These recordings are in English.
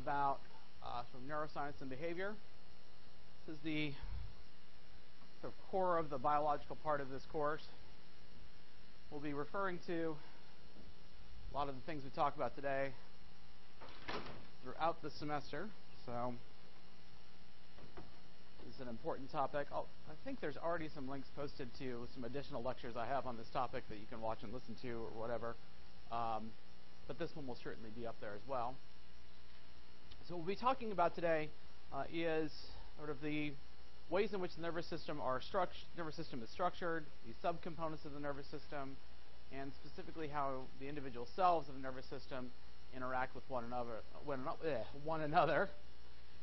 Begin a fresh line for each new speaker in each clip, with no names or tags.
about uh, from neuroscience and behavior. This is the sort of core of the biological part of this course. We'll be referring to a lot of the things we talk about today throughout the semester. So this is an important topic. I'll, i think there's already some links posted to some additional lectures I have on this topic that you can watch and listen to or whatever. Um, but this one will certainly be up there as well. So what we'll be talking about today uh, is sort of the ways in which the nervous system are nervous system is structured, the subcomponents of the nervous system, and specifically how the individual cells of the nervous system interact with one another. One, eh, one another.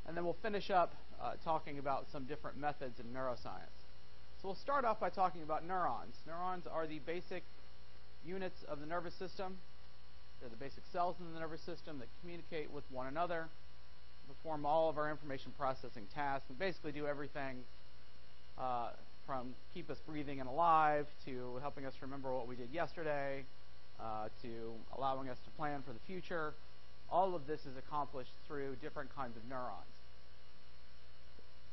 And then we'll finish up uh, talking about some different methods in neuroscience. So we'll start off by talking about neurons. Neurons are the basic units of the nervous system. They're the basic cells in the nervous system that communicate with one another, perform all of our information processing tasks, and basically do everything uh, from keep us breathing and alive to helping us remember what we did yesterday uh, to allowing us to plan for the future. All of this is accomplished through different kinds of neurons.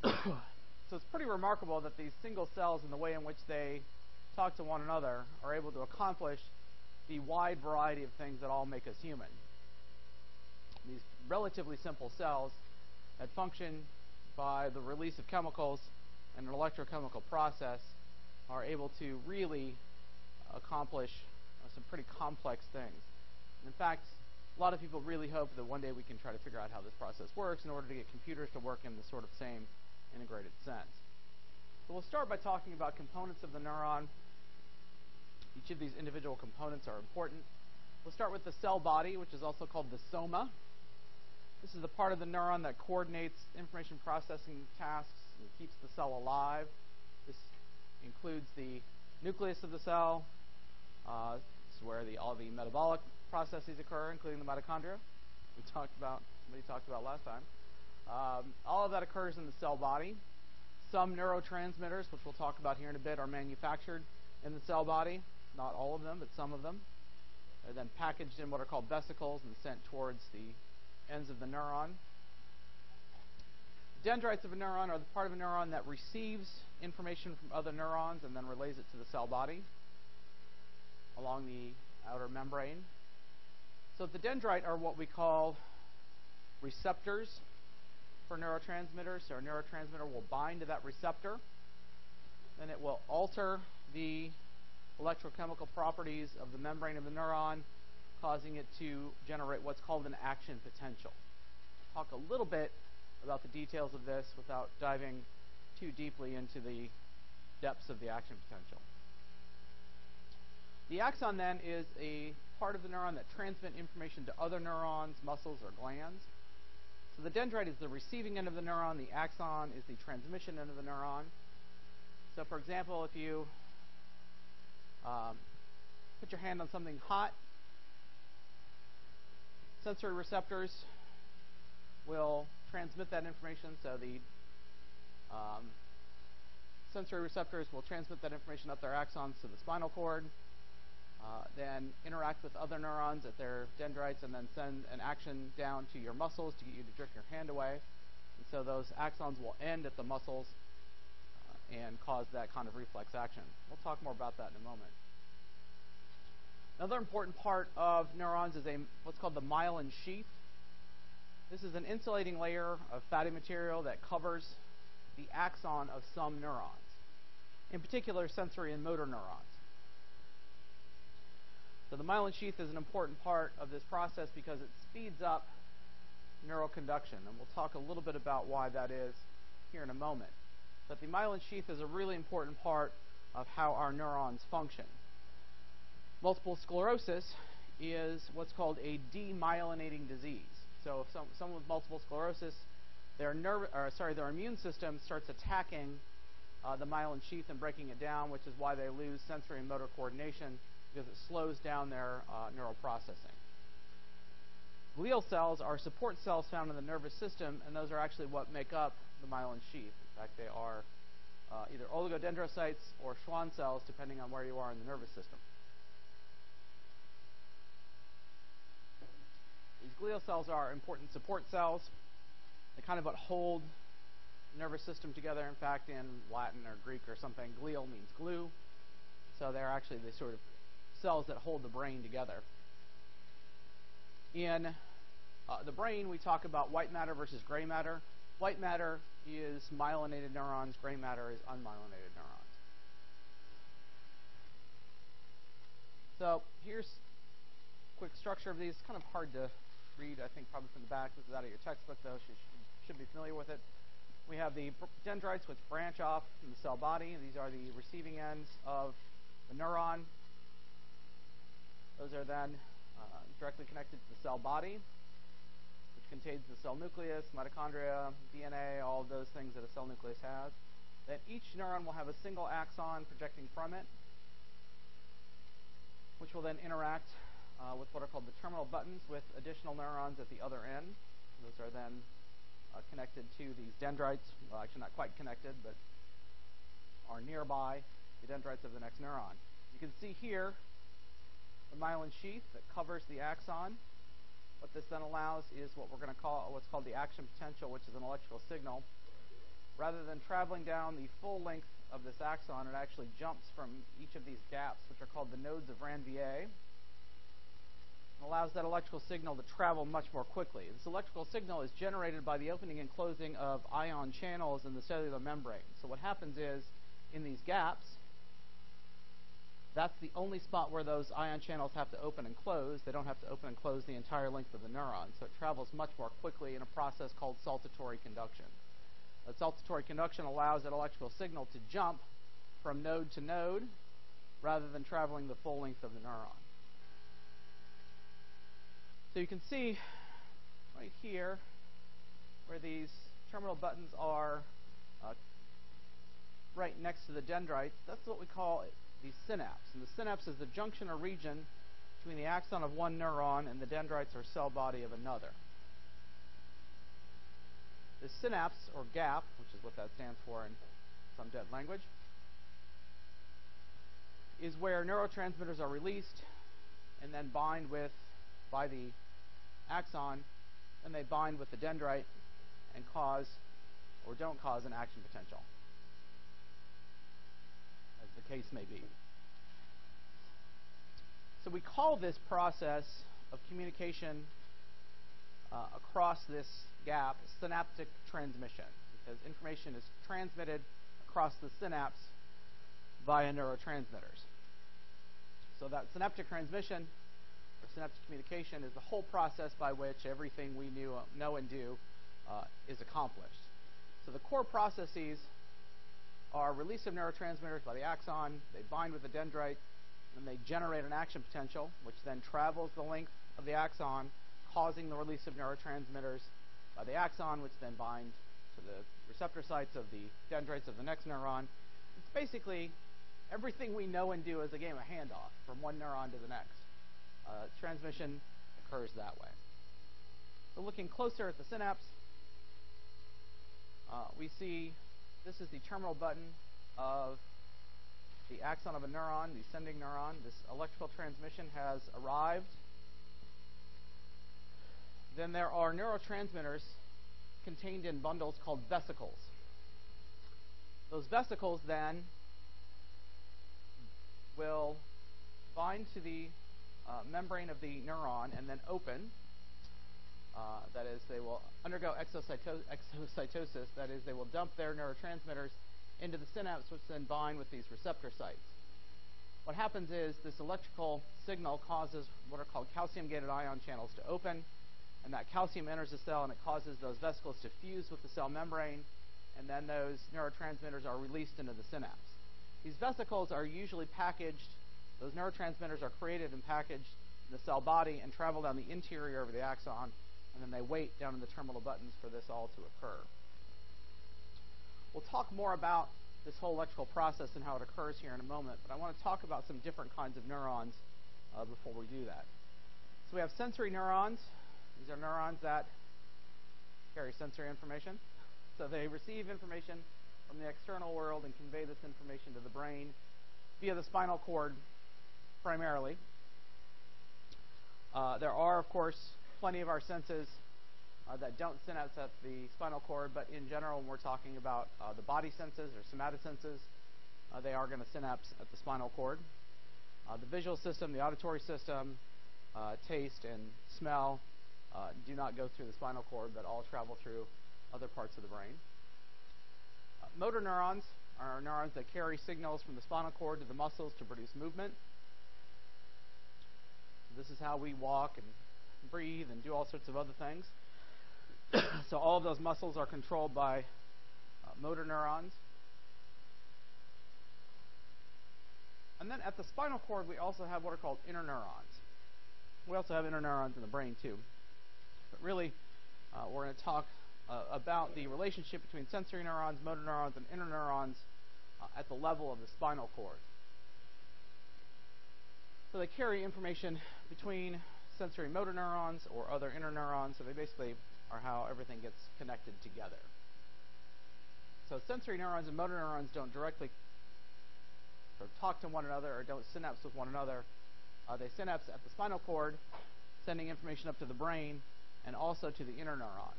so it's pretty remarkable that these single cells and the way in which they talk to one another are able to accomplish the wide variety of things that all make us human. Relatively simple cells that function by the release of chemicals and an electrochemical process are able to really accomplish uh, some pretty complex things. And in fact, a lot of people really hope that one day we can try to figure out how this process works in order to get computers to work in the sort of same integrated sense. So we'll start by talking about components of the neuron. Each of these individual components are important. We'll start with the cell body, which is also called the soma. This is the part of the neuron that coordinates information processing tasks and keeps the cell alive. This includes the nucleus of the cell. Uh, this is where the, all the metabolic processes occur, including the mitochondria we talked about, we talked about last time. Um, all of that occurs in the cell body. Some neurotransmitters, which we'll talk about here in a bit, are manufactured in the cell body. Not all of them, but some of them. They're then packaged in what are called vesicles and sent towards the ends of the neuron. Dendrites of a neuron are the part of a neuron that receives information from other neurons and then relays it to the cell body along the outer membrane. So the dendrite are what we call receptors for neurotransmitters. So a neurotransmitter will bind to that receptor, then it will alter the electrochemical properties of the membrane of the neuron, causing it to generate what's called an action potential. I'll talk a little bit about the details of this without diving too deeply into the depths of the action potential. The axon then is a part of the neuron that transmits information to other neurons, muscles, or glands. So the dendrite is the receiving end of the neuron. The axon is the transmission end of the neuron. So for example, if you um, put your hand on something hot, sensory receptors will transmit that information. So the um, sensory receptors will transmit that information up their axons to the spinal cord uh, then interact with other neurons at their dendrites, and then send an action down to your muscles to get you to jerk your hand away. And so those axons will end at the muscles uh, and cause that kind of reflex action. We'll talk more about that in a moment. Another important part of neurons is a what's called the myelin sheath. This is an insulating layer of fatty material that covers the axon of some neurons, in particular sensory and motor neurons. So the myelin sheath is an important part of this process because it speeds up neural conduction, and we'll talk a little bit about why that is here in a moment. But the myelin sheath is a really important part of how our neurons function. Multiple sclerosis is what's called a demyelinating disease. So if some, someone with multiple sclerosis, their or sorry, their immune system starts attacking uh, the myelin sheath and breaking it down, which is why they lose sensory and motor coordination because it slows down their uh, neural processing. Glial cells are support cells found in the nervous system, and those are actually what make up the myelin sheath. In fact, they are uh, either oligodendrocytes or Schwann cells, depending on where you are in the nervous system. Glial cells are important support cells. They kind of what hold the nervous system together. In fact, in Latin or Greek or something, glial means glue. So they're actually the sort of cells that hold the brain together. In uh, the brain, we talk about white matter versus gray matter. White matter is myelinated neurons, gray matter is unmyelinated neurons. So here's a quick structure of these. It's kind of hard to read, I think, probably from the back. This is out of your textbook, though, so you should, be familiar with it. We have the dendrites, which branch off from the cell body. These are the receiving ends of the neuron. Those are then uh, directly connected to the cell body, which contains the cell nucleus, mitochondria, DNA, all of those things that a cell nucleus has. Then each neuron will have a single axon projecting from it, which will then interact uh, with what are called the terminal buttons with additional neurons at the other end. Those are then uh, connected to these dendrites. Well, actually, not quite connected, but are nearby the dendrites of the next neuron. You can see here the myelin sheath that covers the axon. What this then allows is what we're going to call what's called the action potential, which is an electrical signal. Rather than traveling down the full length of this axon, it actually jumps from each of these gaps, which are called the nodes of Ranvier, allows that electrical signal to travel much more quickly. This electrical signal is generated by the opening and closing of ion channels in the cellular membrane. So what happens is, in these gaps, that's the only spot where those ion channels have to open and close. They don't have to open and close the entire length of the neuron. So it travels much more quickly in a process called saltatory conduction. That saltatory conduction allows that electrical signal to jump from node to node rather than traveling the full length of the neuron. So you can see right here where these terminal buttons are uh, right next to the dendrites, that's what we call the synapse. And the synapse is the junction or region between the axon of one neuron and the dendrites or cell body of another. The synapse, or gap, which is what that stands for in some dead language, is where neurotransmitters are released and then bind with, by the axon, and they bind with the dendrite and cause or don't cause an action potential, as the case may be. So we call this process of communication uh, across this gap synaptic transmission because information is transmitted across the synapse via neurotransmitters. So that synaptic transmission synaptic communication is the whole process by which everything we knew, know and do uh, is accomplished. So the core processes are release of neurotransmitters by the axon, they bind with the dendrite, and they generate an action potential, which then travels the length of the axon, causing the release of neurotransmitters by the axon, which then bind to the receptor sites of the dendrites of the next neuron. It's basically everything we know and do is a game of handoff from one neuron to the next uh, transmission occurs that way. So looking closer at the synapse, uh, we see this is the terminal button of the axon of a neuron, the sending neuron. This electrical transmission has arrived. Then there are neurotransmitters contained in bundles called vesicles. Those vesicles then will bind to the uh, membrane of the neuron and then open. Uh, that is, they will undergo exocyto- exocytosis. That is, they will dump their neurotransmitters into the synapse, which then bind with these receptor sites. What happens is this electrical signal causes what are called calcium-gated ion channels to open, and that calcium enters the cell and it causes those vesicles to fuse with the cell membrane, and then those neurotransmitters are released into the synapse. These vesicles are usually packaged those neurotransmitters are created and packaged in the cell body and travel down the interior of the axon, and then they wait down in the terminal buttons for this all to occur. We'll talk more about this whole electrical process and how it occurs here in a moment, but I want to talk about some different kinds of neurons uh, before we do that. So we have sensory neurons. These are neurons that carry sensory information. So they receive information from the external world and convey this information to the brain via the spinal cord primarily. Uh, there are, of course, plenty of our senses uh, that don't synapse at the spinal cord, but in general, when we're talking about uh, the body senses or somatosenses, uh, they are going to synapse at the spinal cord. Uh, the visual system, the auditory system, uh, taste, and smell uh, do not go through the spinal cord, but all travel through other parts of the brain. motor neurons are neurons that carry signals from the spinal cord to the muscles to produce movement. This is how we walk and breathe and do all sorts of other things. so all of those muscles are controlled by uh, motor neurons. And then at the spinal cord, we also have what are called interneurons. We also have interneurons in the brain, too. But really, uh, we're going to talk uh, about the relationship between sensory neurons, motor neurons, and interneurons uh, at the level of the spinal cord. So they carry information between sensory motor neurons or other interneurons. So they basically are how everything gets connected together. So sensory neurons and motor neurons don't directly sort of talk to one another or don't synapse with one another. Uh, they synapse at the spinal cord, sending information up to the brain and also to the interneuron.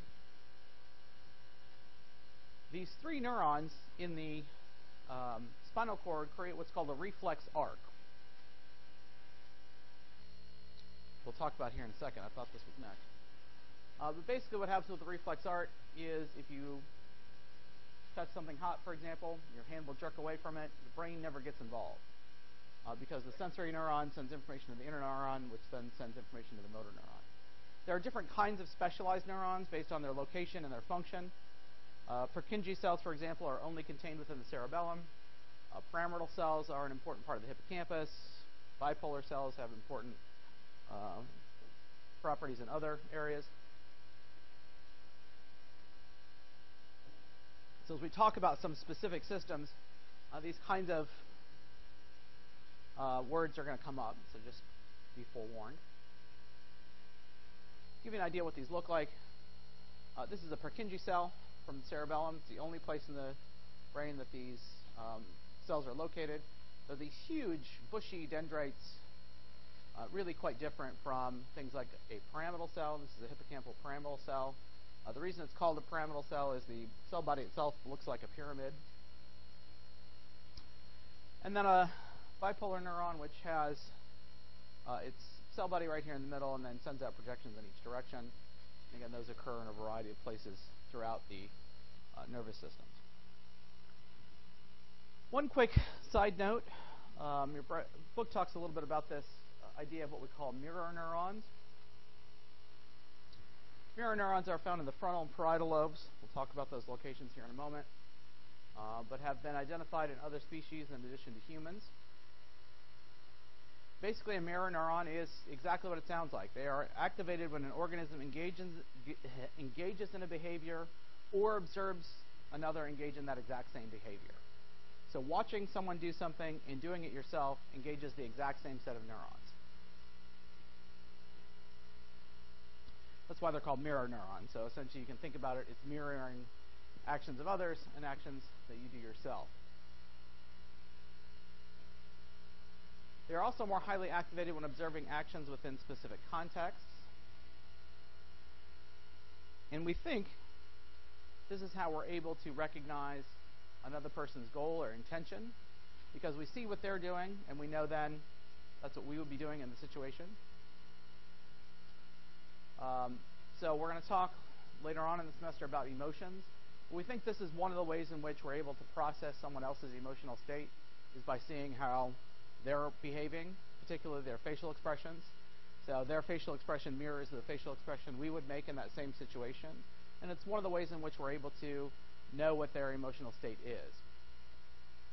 These three neurons in the um, spinal cord create what's called a reflex arc. We'll talk about here in a second. I thought this was next. Uh, but basically what happens with the reflex arc is if you touch something hot, for example, your hand will jerk away from it. The brain never gets involved uh, because the sensory neuron sends information to the interneuron, which then sends information to the motor neuron. There are different kinds of specialized neurons based on their location and their function. Uh, Purkinje cells, for example, are only contained within the cerebellum. Uh, pyramidal cells are an important part of the hippocampus. Bipolar cells have important uh, properties in other areas. So as we talk about some specific systems, uh, these kinds of uh, words are going to come up, so just be forewarned. Give you an idea what these look like. Uh, this is a Purkinje cell from the cerebellum. It's the only place in the brain that these um, cells are located. They're these huge, bushy dendrites, uh, really quite different from things like a pyramidal cell. This is a hippocampal pyramidal cell. Uh, the reason it's called a pyramidal cell is the cell body itself looks like a pyramid. And then a bipolar neuron, which has uh, its cell body right here in the middle and then sends out projections in each direction. Again, those occur in a variety of places throughout the uh, nervous system. One quick side note um, your book talks a little bit about this idea of what we call mirror neurons. Mirror neurons are found in the frontal and parietal lobes. We'll talk about those locations here in a moment, uh, but have been identified in other species in addition to humans. Basically, a mirror neuron is exactly what it sounds like. They are activated when an organism engages, engages in a behavior or observes another engage in that exact same behavior. So watching someone do something and doing it yourself engages the exact same set of neurons. That's why they're called mirror neurons. So essentially you can think about it, it's mirroring actions of others and actions that you do yourself. They are also more highly activated when observing actions within specific contexts. And we think this is how we're able to recognize another person's goal or intention because we see what they're doing and we know then that's what we would be doing in the situation. Um, so we're going to talk later on in the semester about emotions. We think this is one of the ways in which we're able to process someone else's emotional state is by seeing how they're behaving, particularly their facial expressions. So their facial expression mirrors the facial expression we would make in that same situation. And it's one of the ways in which we're able to know what their emotional state is.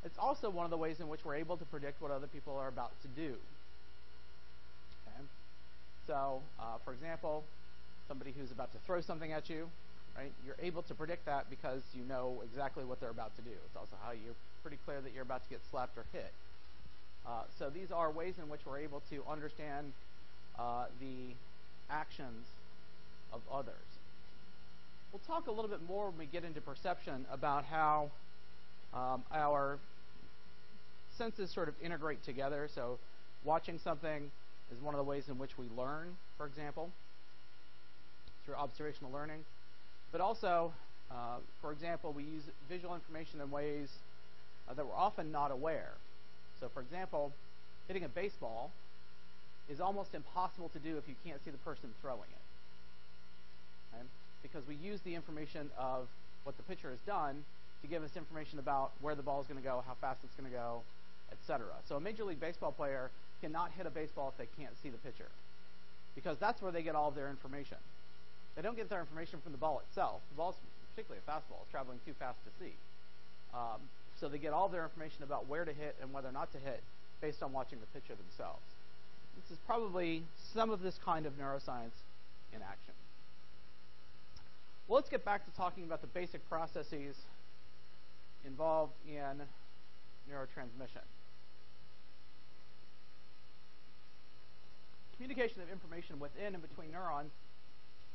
It's also one of the ways in which we're able to predict what other people are about to do. So, uh, for example, somebody who's about to throw something at you, right? You're able to predict that because you know exactly what they're about to do. It's also how you're pretty clear that you're about to get slapped or hit. Uh, so these are ways in which we're able to understand uh, the actions of others. We'll talk a little bit more when we get into perception about how um, our senses sort of integrate together. So watching something is one of the ways in which we learn, for example. through observational learning. But also, uh, for example, we use visual information in ways uh, that we're often not aware. So, for example, hitting a baseball is almost impossible to do if you can't see the person throwing it. Okay? Because we use the information of what the pitcher has done to give us information about where the ball is going to go, how fast it's going to go, etc. So a Major League Baseball player cannot hit a baseball if they can't see the pitcher. Because that's where they get all of their information. They don't get their information from the ball itself. The ball, particularly a fastball, is traveling too fast to see. Um, so they get all their information about where to hit and whether or not to hit based on watching the pitcher themselves. This is probably some of this kind of neuroscience in action. Well, let's get back to talking about the basic processes involved in neurotransmission. Communication of information within and between neurons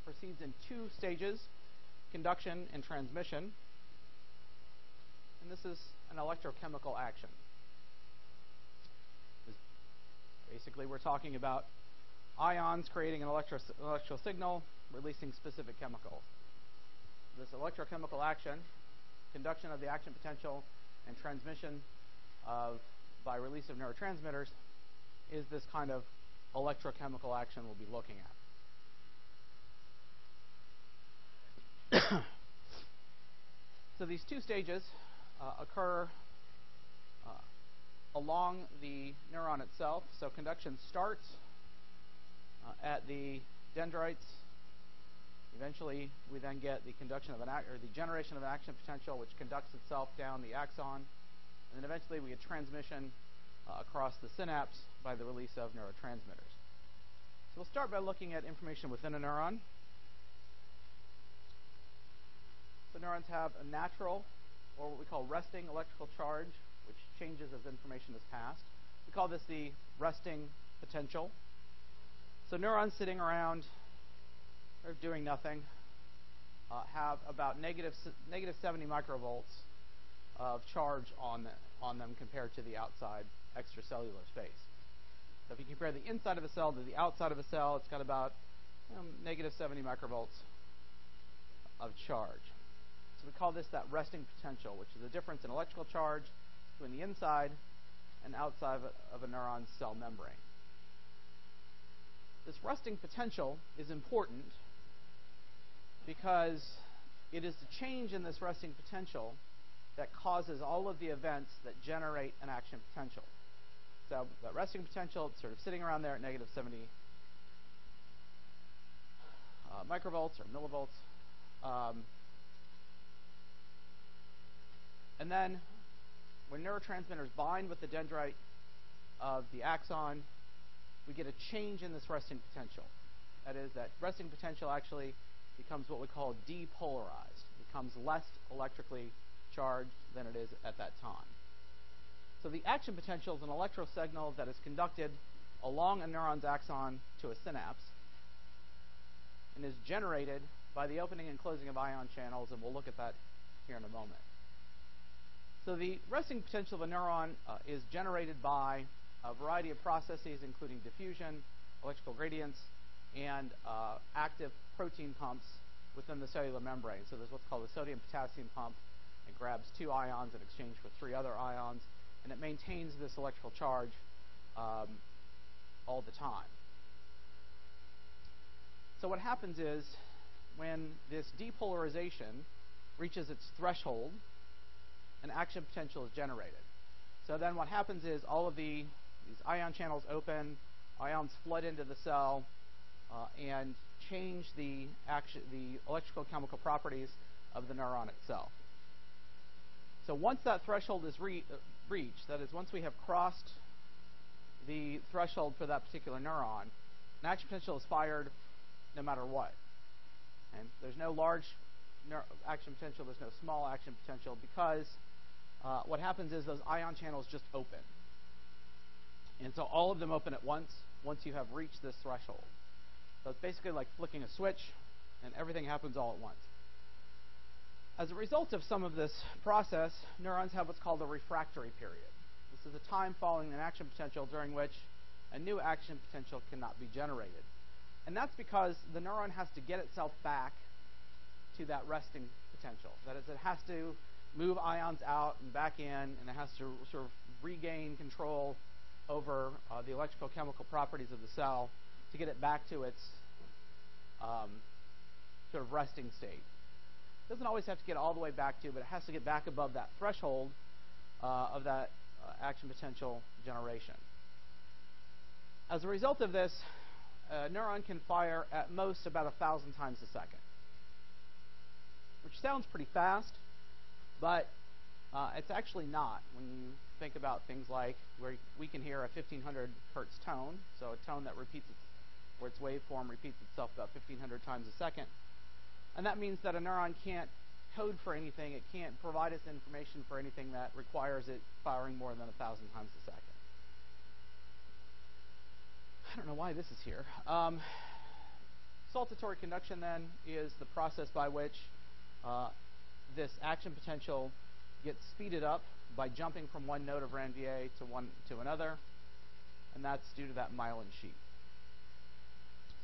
proceeds in two stages conduction and transmission. And this is an electrochemical action. Basically, we're talking about ions creating an electro- signal, releasing specific chemicals. This electrochemical action, conduction of the action potential, and transmission of by release of neurotransmitters is this kind of electrochemical action we'll be looking at. so these two stages uh, occur uh, along the neuron itself. So conduction starts uh, at the dendrites. Eventually, we then get the conduction of an or the generation of an action potential, which conducts itself down the axon, and then eventually we get transmission uh, across the synapse by the release of neurotransmitters. So we'll start by looking at information within a neuron. So neurons have a natural, or what we call resting electrical charge, which changes as information is passed. We call this the resting potential. So neurons sitting around or doing nothing uh, have about negative, negative 70 microvolts of charge on, the, on them compared to the outside extracellular space. So if you compare the inside of a cell to the outside of a cell, it's got about know, negative 70 microvolts of charge. So we call this that resting potential, which is the difference in electrical charge between the inside and outside of a neuron's cell membrane. This resting potential is important because it is the change in this resting potential that causes all of the events that generate an action potential. So that resting potential, sort of sitting around there at negative 70 uh, microvolts or millivolts. Um, and then when neurotransmitters bind with the dendrite of the axon, we get a change in this resting potential. That is, that resting potential actually becomes what we call depolarized. It becomes less electrically charged than it is at that time. So the action potential is an electro signal that is conducted along a neuron's axon to a synapse and is generated by the opening and closing of ion channels, and we'll look at that here in a moment. So the resting potential of a neuron uh, is generated by a variety of processes, including diffusion, electrical gradients, and uh, active protein pumps within the cellular membrane. So there's what's called the sodium-potassium pump. It grabs two ions in exchange for three other ions, and it maintains this electrical charge um, all the time. So what happens is when this depolarization reaches its threshold, an action potential is generated. So then what happens is all of the these ion channels open, ions flood into the cell, uh, and change the action, the electrical chemical properties of the neuron itself. So once that threshold is re- reached, that is, once we have crossed the threshold for that particular neuron, an action potential is fired no matter what. And there's no large action potential, there's no small action potential because uh, what happens is those ion channels just open. And so all of them open at once once you have reached this threshold. So it's basically like flicking a switch, and everything happens all at once. As a result of some of this process, neurons have what's called a refractory period. This is a time following an action potential during which a new action potential cannot be generated. And that's because the neuron has to get itself back to that resting potential. That is, it has to move ions out and back in, and it has to sort of regain control over uh, the electrical chemical properties of the cell to get it back to its um, sort of resting state. Doesn't always have to get all the way back to, but it has to get back above that threshold uh, of that uh, action potential generation. As a result of this, a neuron can fire at most about a thousand times a second, which sounds pretty fast, but uh, it's actually not when you think about things like where we can hear a 1500 hertz tone, so a tone that repeats its, where its waveform repeats itself about 1500 times a second. And that means that a neuron can't code for anything, it can't provide us information for anything that requires it firing more than a thousand times a second. I don't know why this is here. Um, saltatory conduction then is the process by which uh, this action potential gets speeded up by jumping from one node of Ranvier to one to another, and that's due to that myelin sheath.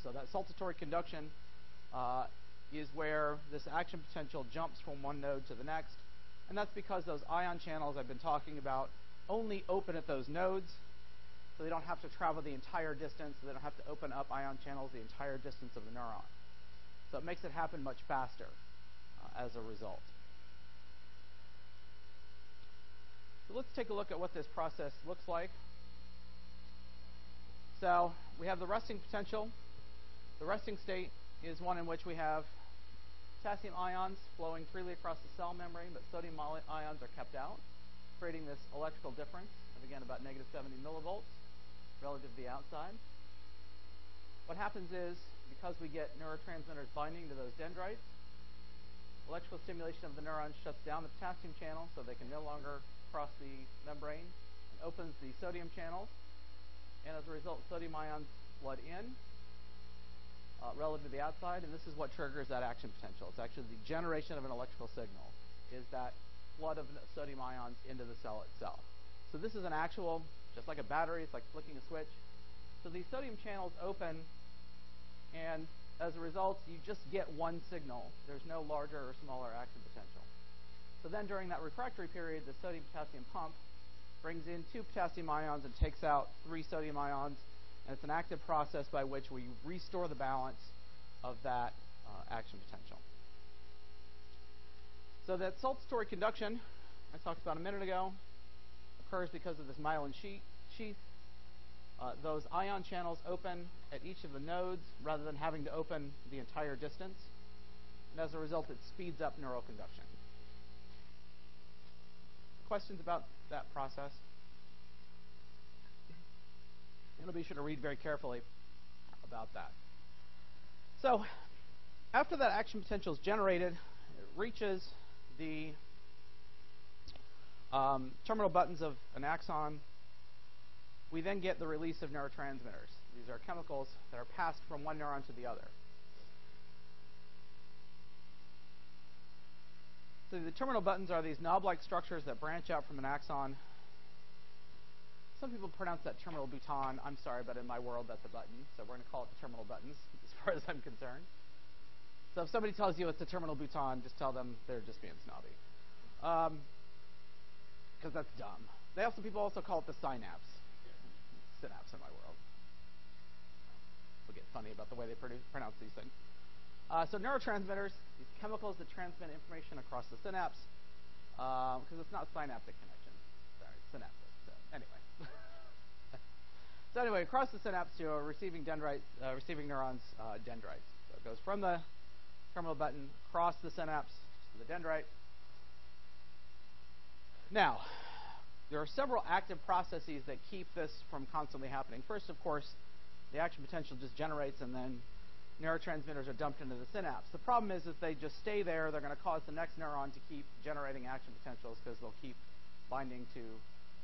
So that saltatory conduction uh, is where this action potential jumps from one node to the next, and that's because those ion channels I've been talking about only open at those nodes, so they don't have to travel the entire distance, so they don't have to open up ion channels the entire distance of the neuron. So it makes it happen much faster uh, as a result. So let's take a look at what this process looks like. So we have the resting potential. The resting state is one in which we have potassium ions flowing freely across the cell membrane, but sodium ions are kept out, creating this electrical difference of, again, about negative 70 millivolts relative to the outside. What happens is, because we get neurotransmitters binding to those dendrites, electrical stimulation of the neurons shuts down the potassium channel so they can no longer cross the membrane and opens the sodium channels. And as a result, sodium ions flood in uh, relative to the outside, and this is what triggers that action potential. It's actually the generation of an electrical signal, is that flood of sodium ions into the cell itself. So this is an actual, just like a battery, it's like flicking a switch. So these sodium channels open, and as a result, you just get one signal. There's no larger or smaller action potential. So then during that refractory period, the sodium-potassium pump brings in two potassium ions and takes out three sodium ions. And it's an active process by which we restore the balance of that uh, action potential. So that saltatory conduction I talked about a minute ago occurs because of this myelin sheath. Uh, those ion channels open at each of the nodes rather than having to open the entire distance. And as a result, it speeds up neural conduction questions about that process? Will be sure to read very carefully about that. So, after that action potential is generated, it reaches the um, terminal buttons of an axon. We then get the release of neurotransmitters. These are chemicals that are passed from one neuron to the other. So the terminal buttons are these knob-like structures that branch out from an axon. Some people pronounce that terminal bouton. I'm sorry, but in my world, that's a button. So we're going to call it the terminal buttons, as far as I'm concerned. So if somebody tells you it's a terminal bouton, just tell them they're just being snobby. Because um, that's dumb. They also people also call it the synapse. Synapse in my world. We'll get funny about the way they pronounce these things. Uh, so neurotransmitters, these chemicals that transmit information across the synapse, because uh, it's not synaptic connection. Sorry, synaptic. So anyway. So anyway, across the synapse to a receiving dendrite, uh, receiving neurons, uh, dendrites. So it goes from the terminal button across the synapse to the dendrite. Now, there are several active processes that keep this from constantly happening. First, of course, the action potential just generates and then neurotransmitters are dumped into the synapse. The problem is if they just stay there, they're going to cause the next neuron to keep generating action potentials because they'll keep binding to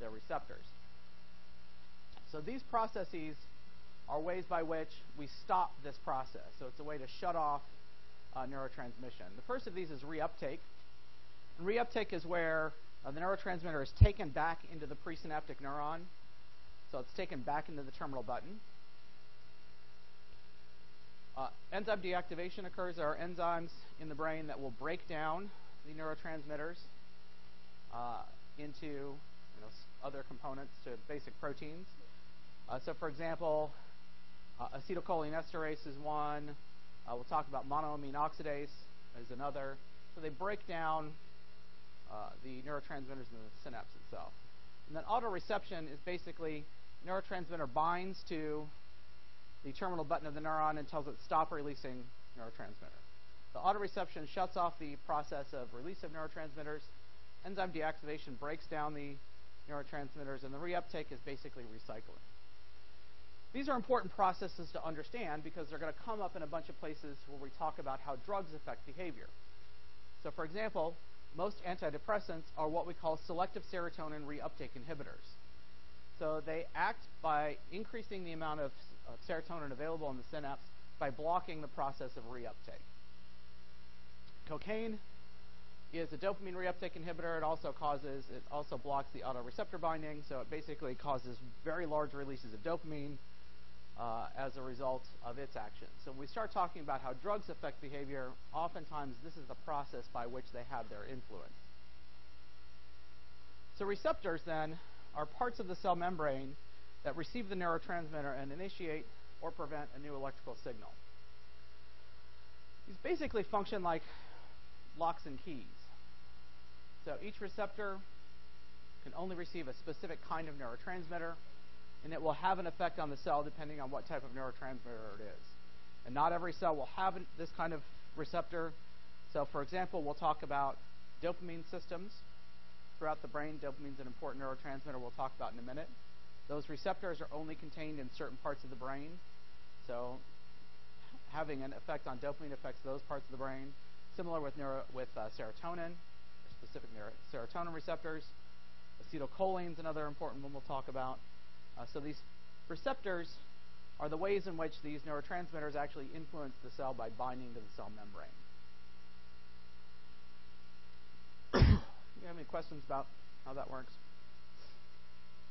their receptors. So these processes are ways by which we stop this process. So it's a way to shut off uh, neurotransmission. The first of these is reuptake. And reuptake is where uh, the neurotransmitter is taken back into the presynaptic neuron. So it's taken back into the terminal button. Uh, enzyme deactivation occurs. There are enzymes in the brain that will break down the neurotransmitters uh, into you know, other components to basic proteins. Uh, so, for example, uh, acetylcholinesterase is one. Uh, we'll talk about monoamine oxidase is another. So they break down uh, the neurotransmitters in the synapse itself. And then autoreception is basically neurotransmitter binds to the terminal button of the neuron and tells it stop releasing neurotransmitter. The autoreception shuts off the process of release of neurotransmitters. Enzyme deactivation breaks down the neurotransmitters, and the reuptake is basically recycling. These are important processes to understand because they're going to come up in a bunch of places where we talk about how drugs affect behavior. So, for example, most antidepressants are what we call selective serotonin reuptake inhibitors. So they act by increasing the amount of, of uh, serotonin available in the synapse by blocking the process of reuptake. Cocaine is a dopamine reuptake inhibitor. It also causes, it also blocks the autoreceptor binding, so it basically causes very large releases of dopamine uh, as a result of its action. So when we start talking about how drugs affect behavior, oftentimes this is the process by which they have their influence. So receptors then are parts of the cell membrane that receive the neurotransmitter and initiate or prevent a new electrical signal. These basically function like locks and keys. So each receptor can only receive a specific kind of neurotransmitter, and it will have an effect on the cell depending on what type of neurotransmitter it is. And not every cell will have this kind of receptor. So, for example, we'll talk about dopamine systems throughout the brain. Dopamine is an important neurotransmitter we'll talk about in a minute. Those receptors are only contained in certain parts of the brain. So having an effect on dopamine affects those parts of the brain. Similar with, neuro, with uh, serotonin, specific neuro, serotonin receptors. Acetylcholine is another important one we'll talk about. Uh, so these receptors are the ways in which these neurotransmitters actually influence the cell by binding to the cell membrane. you have any questions about how that works?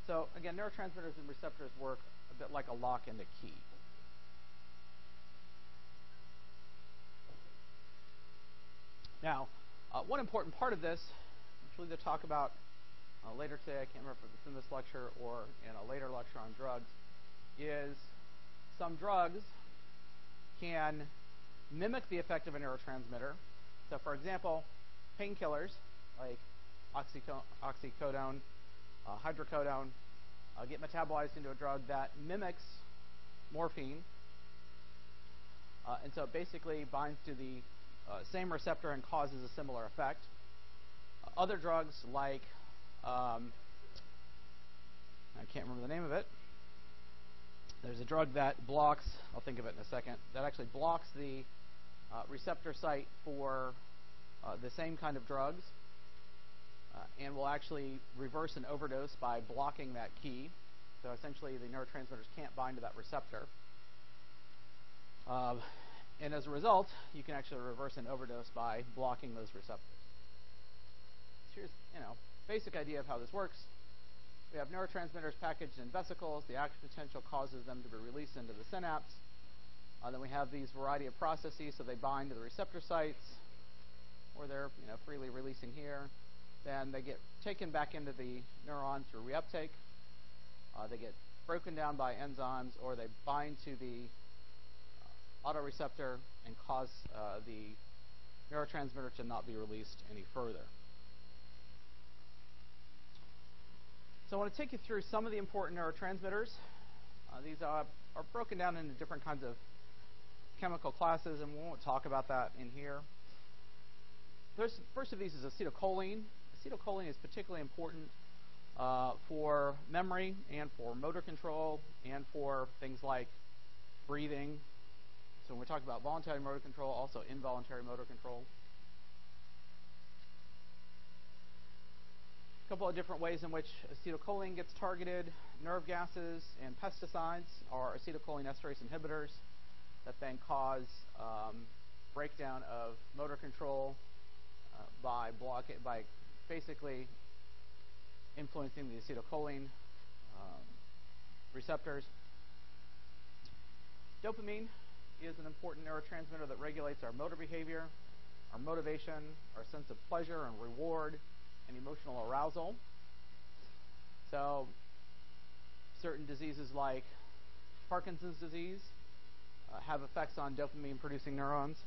So again, neurotransmitters and receptors work a bit like a lock and a key. Now, uh, one important part of this, which we'll either talk about uh, later today, I can't remember if it's in this lecture or in a later lecture on drugs, is some drugs can mimic the effect of a neurotransmitter. So, for example, painkillers like oxyco- oxycodone, uh, hydrocodone uh, get metabolized into a drug that mimics morphine. Uh, and so it basically binds to the uh, same receptor and causes a similar effect. Other drugs like, um, I can't remember the name of it. There's a drug that blocks, I'll think of it in a second, that actually blocks the uh, receptor site for uh, the same kind of drugs uh, and will actually reverse an overdose by blocking that key. So essentially, the neurotransmitters can't bind to that receptor. Uh, and as a result, you can actually reverse an overdose by blocking those receptors. So here's, you know, basic idea of how this works. We have neurotransmitters packaged in vesicles. The action potential causes them to be released into the synapse. Uh, then we have these variety of processes, so they bind to the receptor sites, or they're you know freely releasing here. Then they get taken back into the neuron through reuptake. Uh, they get broken down by enzymes, or they bind to the uh, autoreceptor and cause uh, the neurotransmitter to not be released any further. So I want to take you through some of the important neurotransmitters. Uh, these are, are broken down into different kinds of chemical classes, and we won't talk about that in here. First, first of these is acetylcholine. Acetylcholine is particularly important uh, for memory and for motor control and for things like breathing. So when we talk about voluntary motor control, also involuntary motor control. A couple of different ways in which acetylcholine gets targeted. Nerve gases and pesticides are acetylcholinesterase inhibitors that then cause um, breakdown of motor control uh, by block it, by basically influencing the acetylcholine um, receptors. Dopamine is an important neurotransmitter that regulates our motor behavior, our motivation, our sense of pleasure and reward, and emotional arousal. So, certain diseases like Parkinson's disease uh, have effects on dopamine producing neurons.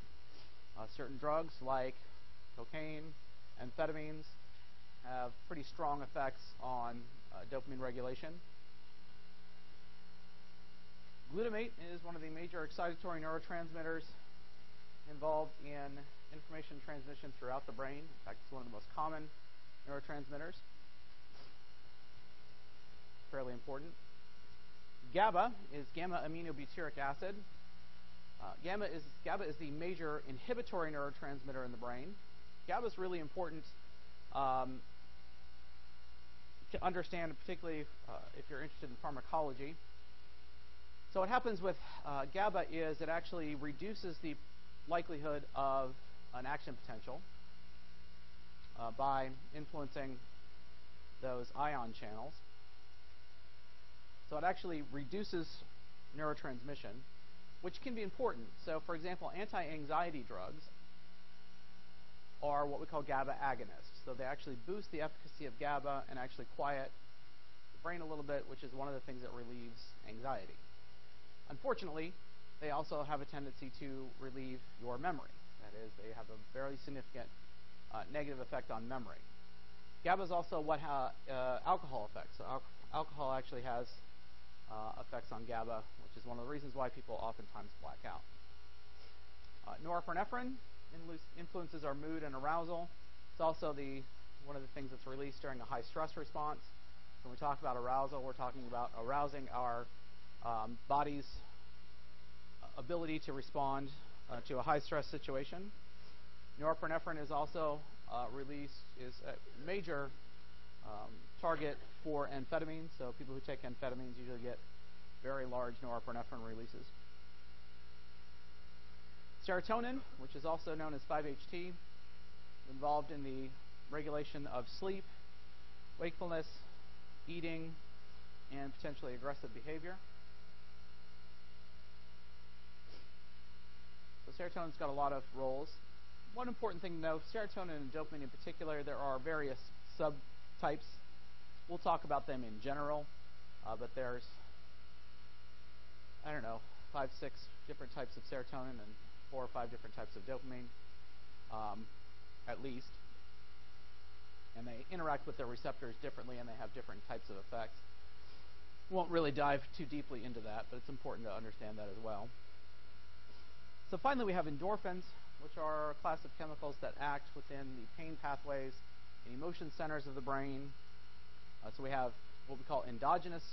Uh, certain drugs like cocaine, amphetamines have pretty strong effects on uh, dopamine regulation. Glutamate is one of the major excitatory neurotransmitters involved in information transmission throughout the brain. In fact, it's one of the most common neurotransmitters. Fairly important. GABA is gamma aminobutyric acid. Uh, gamma is GABA is the major inhibitory neurotransmitter in the brain. GABA is really important um, to understand, particularly uh, if you're interested in pharmacology. So what happens with uh, GABA is it actually reduces the likelihood of an action potential uh, by influencing those ion channels. So it actually reduces neurotransmission, which can be important. So, for example, anti-anxiety drugs are what we call GABA agonists. So they actually boost the efficacy of GABA and actually quiet the brain a little bit, which is one of the things that relieves anxiety. Unfortunately, they also have a tendency to relieve your memory. That is, they have a very significant uh, negative effect on memory. GABA is also what ha- uh, alcohol affects. So al- alcohol actually has uh, effects on GABA, which is one of the reasons why people oftentimes black out. Uh, norepinephrine influences our mood and arousal. It's also the one of the things that's released during a high stress response. When we talk about arousal, we're talking about arousing our um, body's ability to respond uh, to a high stress situation. Norepinephrine is also uh, released is a major um, target for amphetamines. So people who take amphetamines usually get very large norepinephrine releases. Serotonin, which is also known as 5-HT, involved in the regulation of sleep, wakefulness, eating, and potentially aggressive behavior. So serotonin's got a lot of roles. One important thing to know, serotonin and dopamine in particular, there are various subtypes. We'll talk about them in general, uh, but there's, I don't know, five, six different types of serotonin and four or five different types of dopamine, um, at least. And they interact with their receptors differently and they have different types of effects. Won't really dive too deeply into that, but it's important to understand that as well. So finally, we have endorphins, which are a class of chemicals that act within the pain pathways and emotion centers of the brain. Uh, so we have what we call endogenous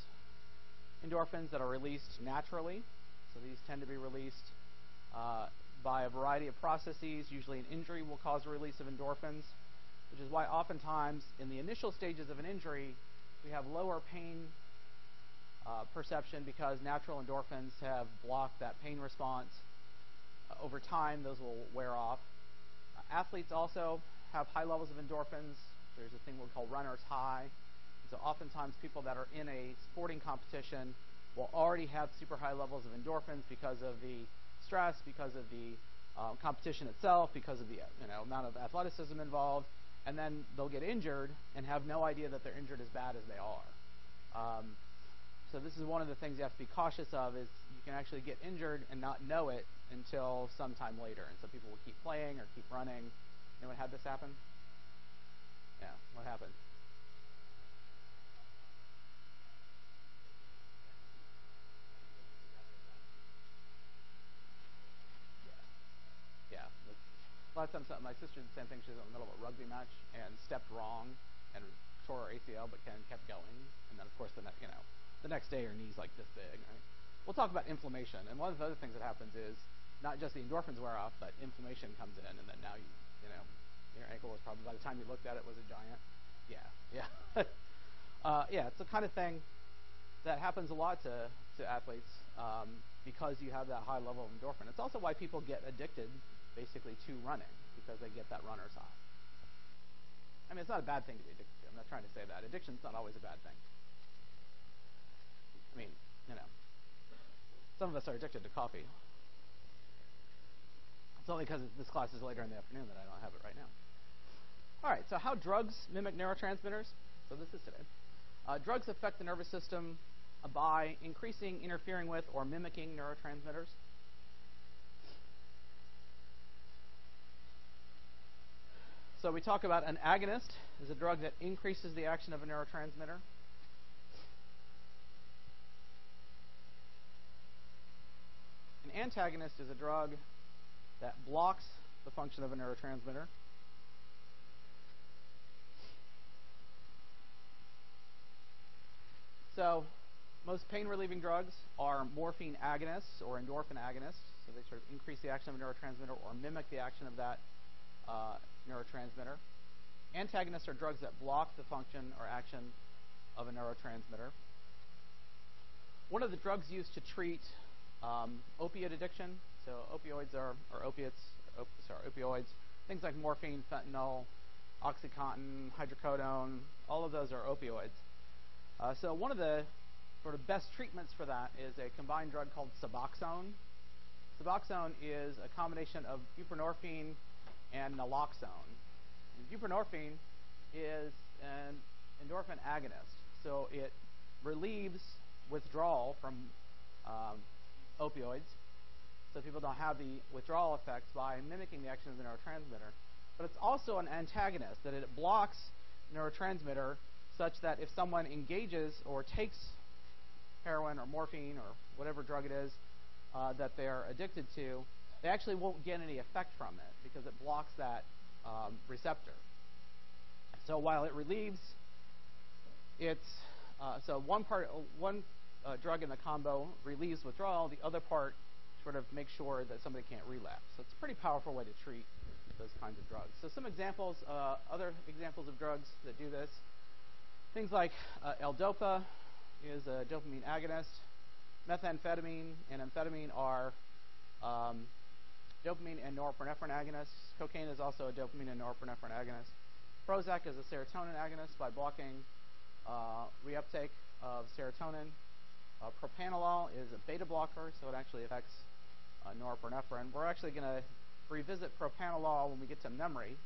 endorphins that are released naturally. So these tend to be released uh, by a variety of processes. Usually, an injury will cause a release of endorphins, which is why oftentimes in the initial stages of an injury, we have lower pain uh, perception because natural endorphins have blocked that pain response. Uh, over time, those will wear off. Uh, athletes also have high levels of endorphins. There's a thing we call runner's high. So oftentimes people that are in a sporting competition will already have super high levels of endorphins because of the stress, because of the um, competition itself, because of the you know amount of athleticism involved, and then they'll get injured and have no idea that they're injured as bad as they are. Um, so this is one of the things you have to be cautious of is can actually get injured and not know it until sometime later. And so people will keep playing or keep running. Anyone had this happen? Yeah, what happened? last time something, my sister did the same thing. She was in the middle of a rugby match and stepped wrong and tore her ACL, but Ken kept going. And then, of course, the ne- you know, the next day her knee's like this big. Right? We'll talk about inflammation. And one of the other things that happens is not just the endorphins wear off, but inflammation comes in, and then now you, you know, your ankle was probably by the time you looked at it was a giant. Yeah, yeah, uh, yeah. It's the kind of thing that happens a lot to to athletes um, because you have that high level of endorphin. It's also why people get addicted basically to running because they get that runner's high. I mean, it's not a bad thing to be addicted to. I'm not trying to say that. Addiction's not always a bad thing. I mean, you know, some of us are addicted to coffee. It's only because this class is later in the afternoon that I don't have it right now. All right, so how drugs mimic neurotransmitters. So this is today. Uh, drugs affect the nervous system by increasing, interfering with, or mimicking neurotransmitters. So we talk about an agonist is a drug that increases the action of a neurotransmitter. An antagonist is a drug that blocks the function of a neurotransmitter. So, most pain relieving drugs are morphine agonists or endorphin agonists. So they sort of increase the action of a neurotransmitter or mimic the action of that uh, neurotransmitter. Antagonists are drugs that block the function or action of a neurotransmitter. One of the drugs used to treat um, opiate addiction, so opioids are, or opiates, op, sorry, opioids, things like morphine, fentanyl, OxyContin, hydrocodone, all of those are opioids. Uh, so one of the sort of best treatments for that is a combined drug called Suboxone. Suboxone is a combination of buprenorphine and naloxone. And buprenorphine is an endorphin agonist, so it relieves withdrawal from um, opioids, so people don't have the withdrawal effects by mimicking the action of the neurotransmitter. But it's also an antagonist, that it blocks neurotransmitter such that if someone engages or takes heroin or morphine or whatever drug it is uh, that they're addicted to, they actually won't get any effect from it because it blocks that um, receptor. So while it relieves, it's uh, so one part, one uh, drug in the combo relieves withdrawal, the other part sort of makes sure that somebody can't relapse. So it's a pretty powerful way to treat those kinds of drugs. So some examples, uh, other examples of drugs that do this. Things like uh, L-Dopa is a dopamine agonist. Methamphetamine and amphetamine are um, dopamine and norepinephrine agonists. Cocaine is also a dopamine and norepinephrine agonist. Prozac is a serotonin agonist by blocking uh, reuptake of serotonin. Uh, propranolol is a beta blocker, so it actually affects uh, norepinephrine. We're actually going to revisit propanolol when we get to memory,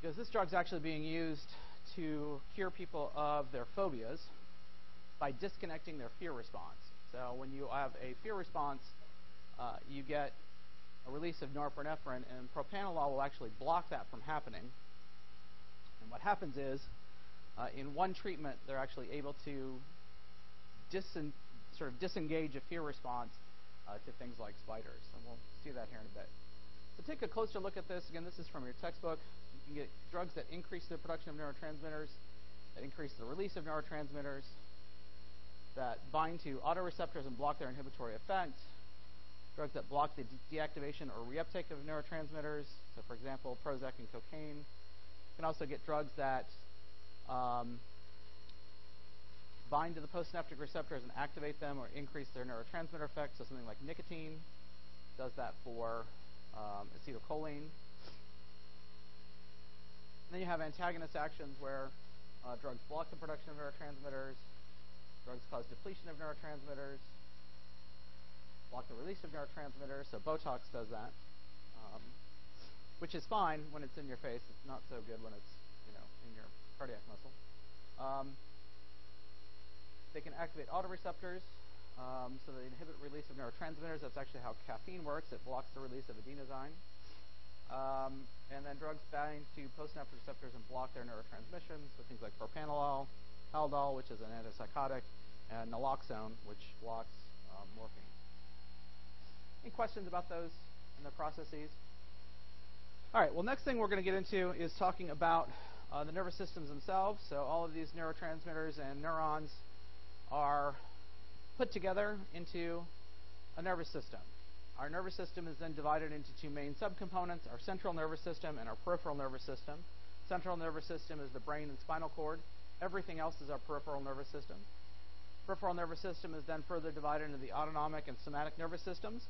because this drug is actually being used to cure people of their phobias by disconnecting their fear response. So when you have a fear response, uh, you get a release of norepinephrine, and propanolol will actually block that from happening. And what happens is, uh, in one treatment, they're actually able to disen- sort of disengage a fear response uh, to things like spiders. And we'll see that here in a bit. So take a closer look at this. Again, this is from your textbook. You can get drugs that increase the production of neurotransmitters, that increase the release of neurotransmitters, that bind to autoreceptors and block their inhibitory effect, drugs that block the de- deactivation or reuptake of neurotransmitters. So, for example, Prozac and cocaine. You can also get drugs that um, bind to the postsynaptic receptors and activate them or increase their neurotransmitter effect. So, something like nicotine does that for um, acetylcholine. And then you have antagonist actions where uh, drugs block the production of neurotransmitters, drugs cause depletion of neurotransmitters, block the release of neurotransmitters. So Botox does that, um, which is fine when it's in your face. It's not so good when it's you know in your cardiac muscle. Um, they can activate autoreceptors, um, so they inhibit release of neurotransmitters. That's actually how caffeine works. It blocks the release of adenosine. Um, and then drugs bind to postsynaptic receptors and block their neurotransmission. So things like propranolol, Haldol, which is an antipsychotic, and naloxone, which blocks um, morphine. Any questions about those and their processes? All right, well, next thing we're going to get into is talking about uh, the nervous systems themselves. So all of these neurotransmitters and neurons are put together into a nervous system. Our nervous system is then divided into two main subcomponents our central nervous system and our peripheral nervous system. Central nervous system is the brain and spinal cord. Everything else is our peripheral nervous system. Peripheral nervous system is then further divided into the autonomic and somatic nervous systems.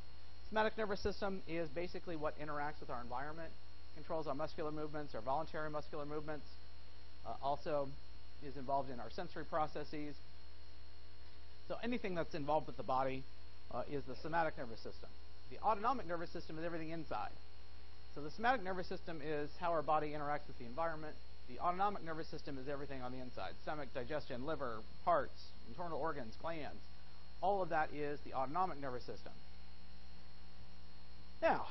Somatic nervous system is basically what interacts with our environment, controls our muscular movements, our voluntary muscular movements, uh, also is involved in our sensory processes, so anything that's involved with the body uh, is the somatic nervous system. The autonomic nervous system is everything inside. So the somatic nervous system is how our body interacts with the environment. The autonomic nervous system is everything on the inside stomach, digestion, liver, hearts, internal organs, glands. All of that is the autonomic nervous system. Now,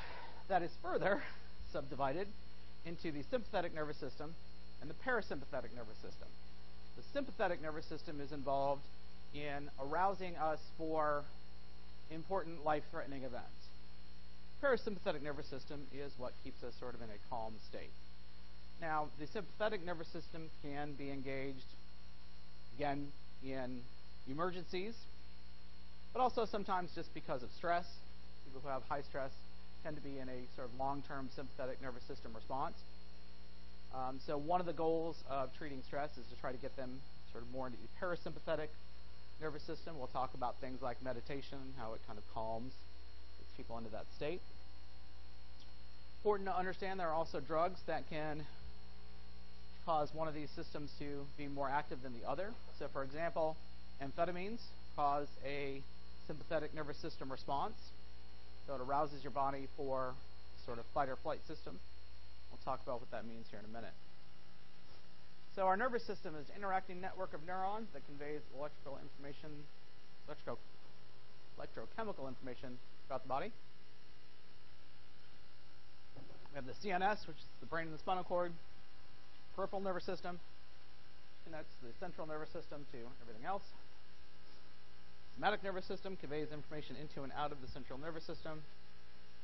that is further subdivided into the sympathetic nervous system and the parasympathetic nervous system. The sympathetic nervous system is involved in arousing us for important life threatening events. Parasympathetic nervous system is what keeps us sort of in a calm state. Now, the sympathetic nervous system can be engaged, again, in emergencies, but also sometimes just because of stress. People who have high stress tend to be in a sort of long-term sympathetic nervous system response. Um, so one of the goals of treating stress is to try to get them sort of more into the parasympathetic nervous system. We'll talk about things like meditation, how it kind of calms, people into that state. Important to understand there are also drugs that can cause one of these systems to be more active than the other. So, for example, amphetamines cause a sympathetic nervous system response. So it arouses your body for sort of fight or flight system. We'll talk about what that means here in a minute. So our nervous system is an interacting network of neurons that conveys electrical information, electrical, electrochemical information throughout the body. We have the CNS, which is the brain and the spinal cord, peripheral nervous system, and that's the central nervous system to everything else. Somatic nervous system conveys information into and out of the central nervous system.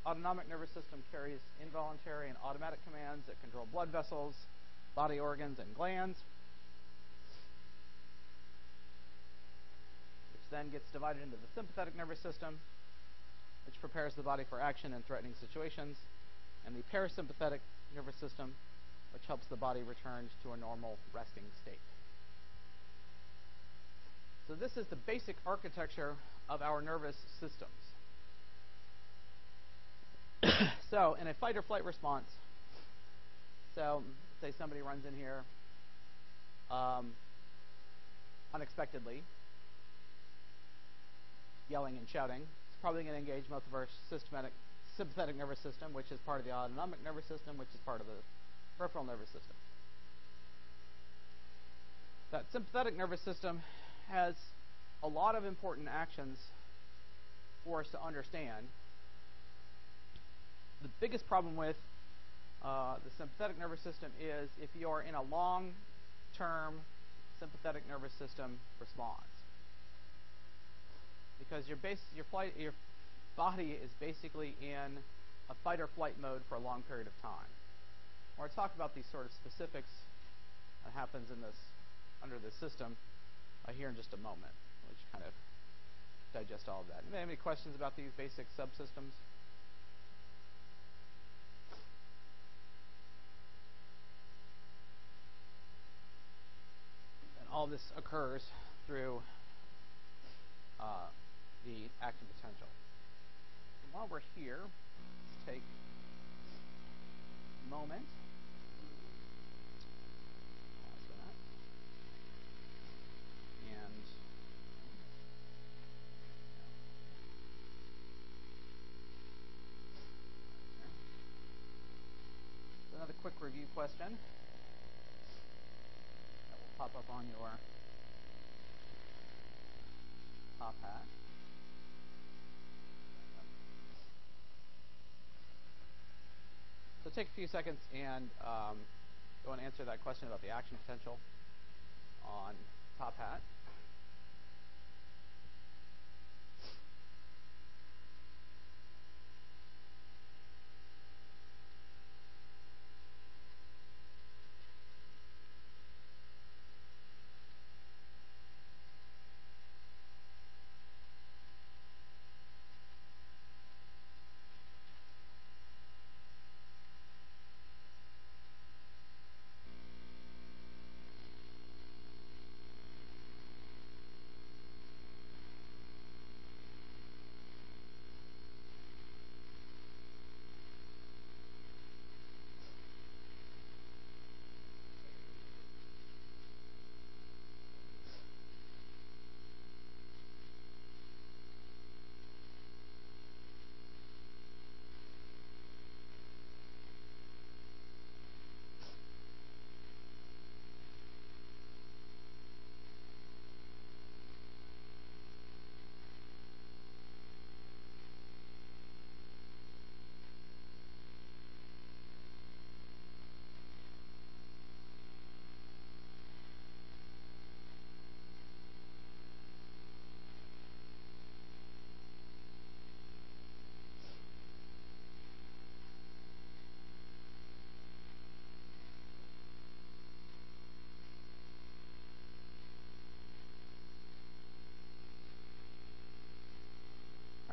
Autonomic nervous system carries involuntary and automatic commands that control blood vessels, body organs, and glands. Which then gets divided into the sympathetic nervous system, which prepares the body for action in threatening situations, and the parasympathetic nervous system, which helps the body return to a normal resting state. So this is the basic architecture of our nervous systems. so in a fight or flight response, so say somebody runs in here um, unexpectedly, yelling and shouting, it's probably going to engage most of our systematic sympathetic nervous system, which is part of the autonomic nervous system, which is part of the peripheral nervous system. That sympathetic nervous system has a lot of important actions for us to understand. The biggest problem with uh, the sympathetic nervous system is if you are in a long term sympathetic nervous system response. Because your, base, your, flight, your body is basically in a fight or flight mode for a long period of time. When I talk about these sort of specifics that happens in this under this system, uh, here in just a moment, which kind of digest all of that. Anybody have any questions about these basic subsystems? And all this occurs through uh, the action potential. And while we're here, let's take a moment. And another quick review question pop up on your top hat. So take a few seconds and um, go and answer that question about the action potential on top hat.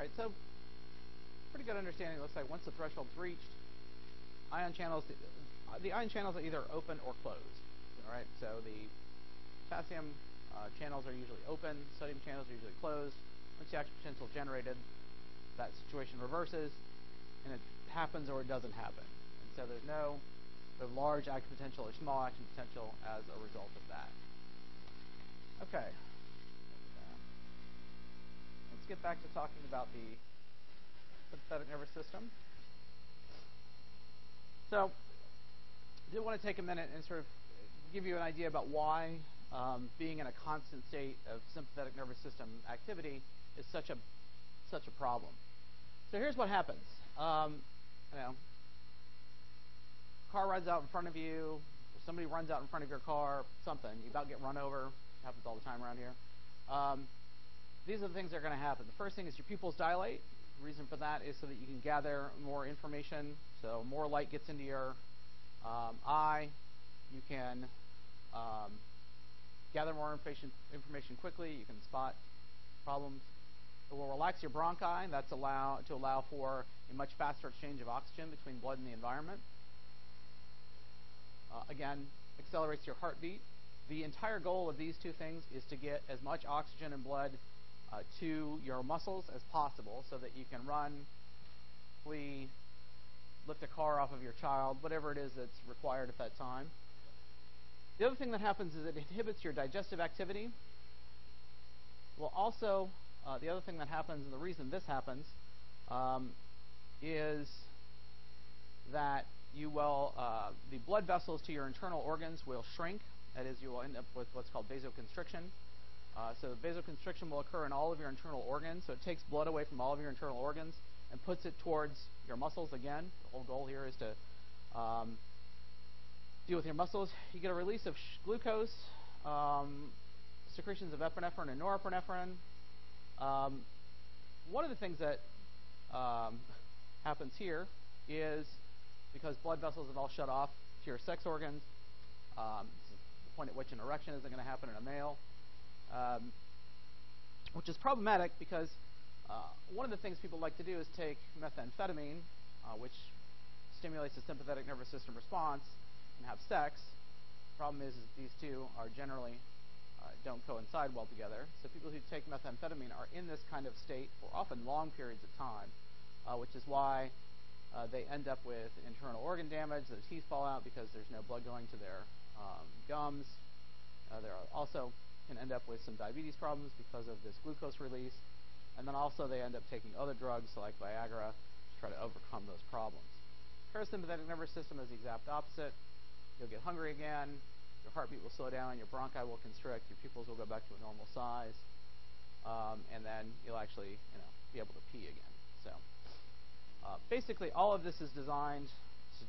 Right, so pretty good understanding. Let's say once the threshold's reached, ion channels, the ion channels are either open or closed. All right, so the potassium uh, channels are usually open, sodium channels are usually closed. Once the action potential is generated, that situation reverses, and it happens or it doesn't happen. And so there's no the large action potential or small action potential as a result of that. Okay. Let's get back to talking about the sympathetic nervous system. So, I did want to take a minute and sort of give you an idea about why um, being in a constant state of sympathetic nervous system activity is such a such a problem. So here's what happens. Um, you know, car runs out in front of you, somebody runs out in front of your car, something. You about get run over. Happens all the time around here. Um, these are the things that are going to happen. The first thing is your pupils dilate. The reason for that is so that you can gather more information. So more light gets into your um, eye. You can um, gather more information, information quickly. You can spot problems. It will relax your bronchi. And that's allow to allow for a much faster exchange of oxygen between blood and the environment. Uh, again, accelerates your heartbeat. The entire goal of these two things is to get as much oxygen and blood uh, to your muscles as possible so that you can run, flee, lift a car off of your child, whatever it is that's required at that time. The other thing that happens is it inhibits your digestive activity. Well, also, uh, the other thing that happens, and the reason this happens, um, is that you will, uh, the blood vessels to your internal organs will shrink. That is, you will end up with what's called vasoconstriction. Uh, so vasoconstriction will occur in all of your internal organs. So it takes blood away from all of your internal organs and puts it towards your muscles again. The whole goal here is to um, deal with your muscles. You get a release of glucose, um, secretions of epinephrine and norepinephrine. Um, one of the things that um, happens here is because blood vessels have all shut off to your sex organs. Um, the point at which an erection isn't going to happen in a male um, which is problematic because uh, one of the things people like to do is take methamphetamine, uh, which stimulates the sympathetic nervous system response, and have sex. Problem is, is these two are generally uh, don't coincide well together. So people who take methamphetamine are in this kind of state for often long periods of time, uh, which is why uh, they end up with internal organ damage. Their teeth fall out because there's no blood going to their um, gums. Uh, there are also can end up with some diabetes problems because of this glucose release. And then also they end up taking other drugs like Viagra to try to overcome those problems. Parasympathetic nervous system is the exact opposite. You'll get hungry again, your heartbeat will slow down, your bronchi will constrict, your pupils will go back to a normal size, um, and then you'll actually you know, be able to pee again. So uh, basically all of this is designed to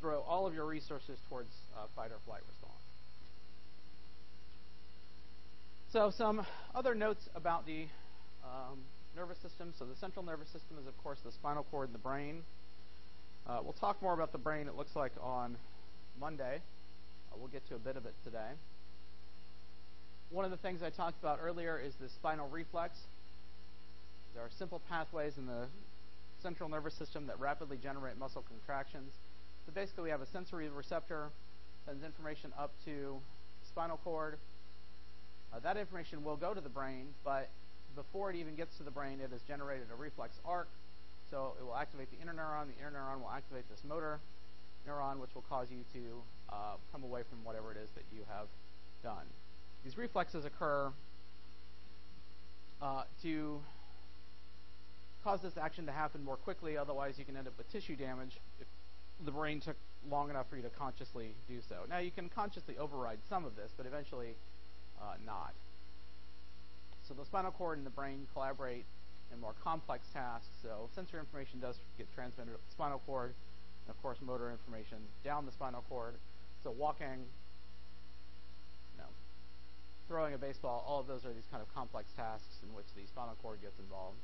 throw all of your resources towards uh, fight or flight response. So some other notes about the um, nervous system. So the central nervous system is, of course, the spinal cord and the brain. Uh, we'll talk more about the brain, it looks like, on Monday. Uh, we'll get to a bit of it today. One of the things I talked about earlier is the spinal reflex. There are simple pathways in the central nervous system that rapidly generate muscle contractions. So basically, we have a sensory receptor sends information up to spinal cord, uh, that information will go to the brain, but before it even gets to the brain, it has generated a reflex arc. So it will activate the interneuron. The interneuron will activate this motor neuron, which will cause you to uh, come away from whatever it is that you have done. These reflexes occur uh, to cause this action to happen more quickly. Otherwise, you can end up with tissue damage if the brain took long enough for you to consciously do so. Now, you can consciously override some of this, but eventually uh, not. So the spinal cord and the brain collaborate in more complex tasks. So sensory information does get transmitted up the spinal cord, and of course motor information down the spinal cord. So walking, you know, throwing a baseball, all of those are these kind of complex tasks in which the spinal cord gets involved.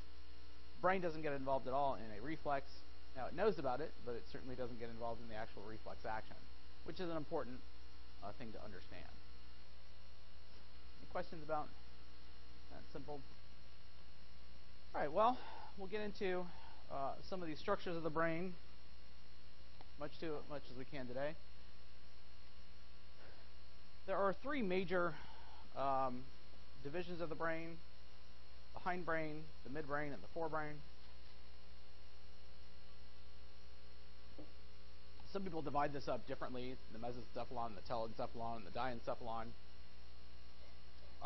Brain doesn't get involved at all in a reflex. Now it knows about it, but it certainly doesn't get involved in the actual reflex action, which is an important uh, thing to understand questions about that simple? All right, well, we'll get into uh, some of these structures of the brain, much to much as we can today. There are three major um, divisions of the brain: the hindbrain, the midbrain, and the forebrain. Some people divide this up differently: the mesencephalon, the telencephalon, and the diencephalon.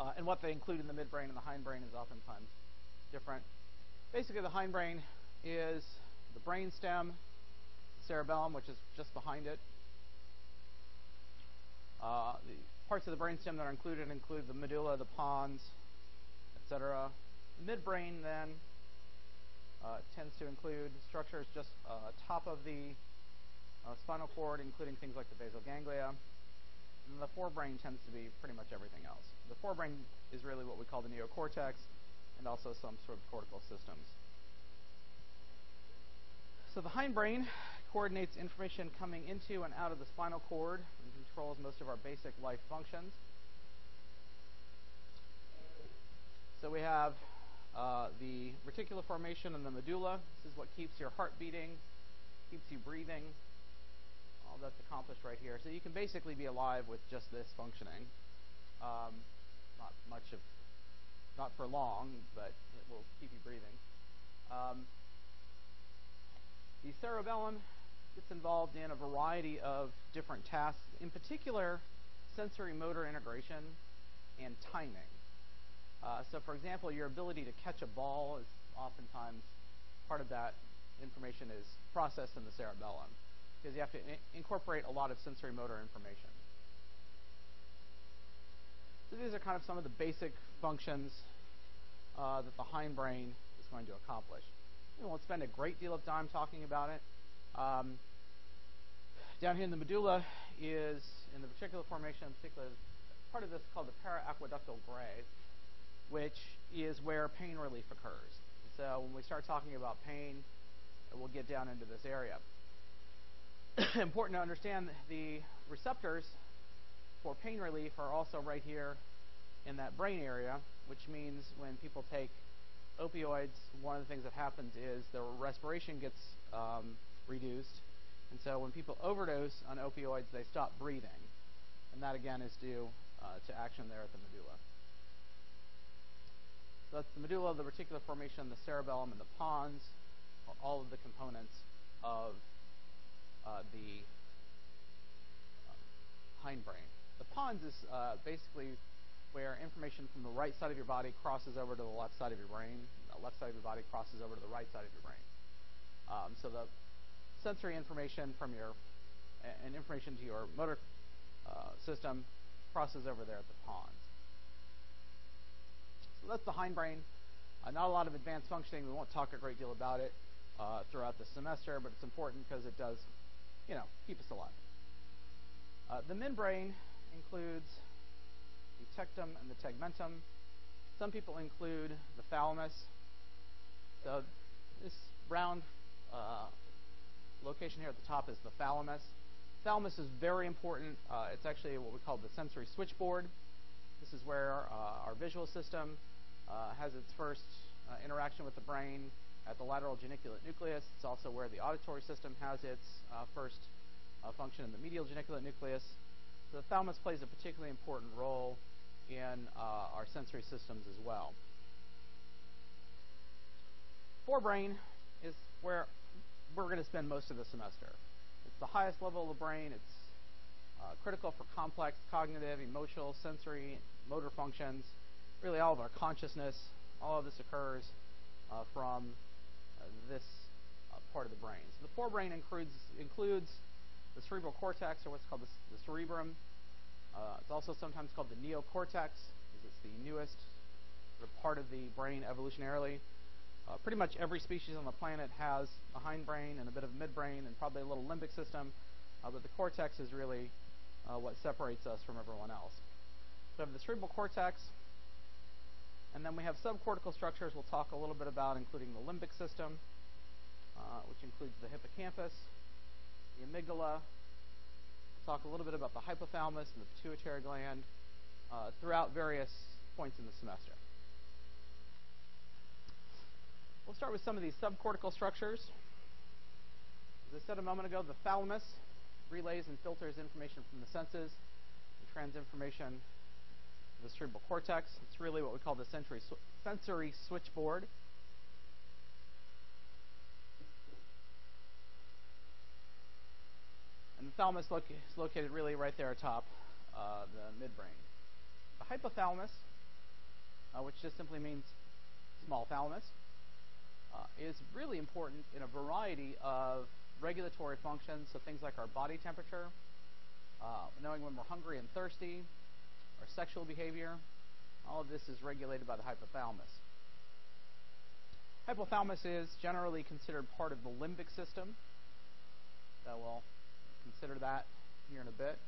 Uh, and what they include in the midbrain and the hindbrain is oftentimes different. Basically, the hindbrain is the brain stem, cerebellum, which is just behind it. Uh, the parts of the brainstem that are included include the medulla, the pons, etc. The midbrain then uh, tends to include structures just uh, top of the uh, spinal cord, including things like the basal ganglia. And the forebrain tends to be pretty much everything else. The forebrain is really what we call the neocortex, and also some sort of cortical systems. So the hindbrain coordinates information coming into and out of the spinal cord and controls most of our basic life functions. So we have uh, the reticular formation and the medulla. This is what keeps your heart beating, keeps you breathing. That's accomplished right here. So you can basically be alive with just this functioning. Um, not much of, not for long, but it will keep you breathing. Um, the cerebellum gets involved in a variety of different tasks, in particular, sensory motor integration and timing. Uh, so, for example, your ability to catch a ball is oftentimes part of that information is processed in the cerebellum because you have to incorporate a lot of sensory motor information. So these are kind of some of the basic functions uh, that the hindbrain is going to accomplish. We won't spend a great deal of time talking about it. Um, down here in the medulla is, in the reticular formation particular, part of this called the periaqueductal gray, which is where pain relief occurs. So when we start talking about pain, we'll get down into this area. Important to understand the receptors for pain relief are also right here in that brain area, which means when people take opioids, one of the things that happens is their respiration gets um, reduced. And so when people overdose on opioids, they stop breathing. And that, again, is due uh, to action there at the medulla. So that's the medulla, the reticular formation, the cerebellum, and the pons all of the components of uh, the uh, hindbrain. The pons is uh, basically where information from the right side of your body crosses over to the left side of your brain, the left side of your body crosses over to the right side of your brain. Um, so the sensory information from your and information to your motor uh, system crosses over there at the pons. So that's the hindbrain. Uh, not a lot of advanced functioning. We won't talk a great deal about it uh, throughout the semester, but it's important because it does, you know, keep us alive. Uh, the midbrain includes the tectum and the tegmentum. Some people include the thalamus. So this round uh, location here at the top is the thalamus. Thalamus is very important. Uh, it's actually what we call the sensory switchboard. This is where uh, our visual system uh, has its first uh, interaction with the brain at the lateral geniculate nucleus. It's also where the auditory system has its uh, first function in the medial geniculate nucleus. The thalamus plays a particularly important role in uh, our sensory systems as well. Forebrain is where we're going to spend most of the semester. It's the highest level of the brain. It's uh, critical for complex cognitive, emotional, sensory, motor functions. Really, all of our consciousness, all of this occurs uh, from uh, this uh, part of the brain. So the forebrain includes includes the cerebral cortex, or what's called the, the cerebrum, uh, it's also sometimes called the neocortex, because it's the newest sort of part of the brain evolutionarily. Uh, pretty much every species on the planet has a hindbrain and a bit of a midbrain and probably a little limbic system, uh, but the cortex is really uh, what separates us from everyone else. So we have the cerebral cortex, and then we have subcortical structures we'll talk a little bit about, including the limbic system, uh, which includes the hippocampus, the amygdala, talk a little bit about the hypothalamus and the pituitary gland uh, throughout various points in the semester. We'll start with some of these subcortical structures. As I said a moment ago, the thalamus relays and filters information from the senses and trans information to the cerebral cortex. It's really what we call the sensory, sensory switchboard. And the thalamus is located really right there atop uh, the midbrain. The hypothalamus, uh, which just simply means small thalamus, uh, is really important in a variety of regulatory functions, so things like our body temperature, uh, knowing when we're hungry and thirsty, our sexual behavior, all of this is regulated by the hypothalamus. Hypothalamus is generally considered part of the limbic system. So we'll consider that here in a bit.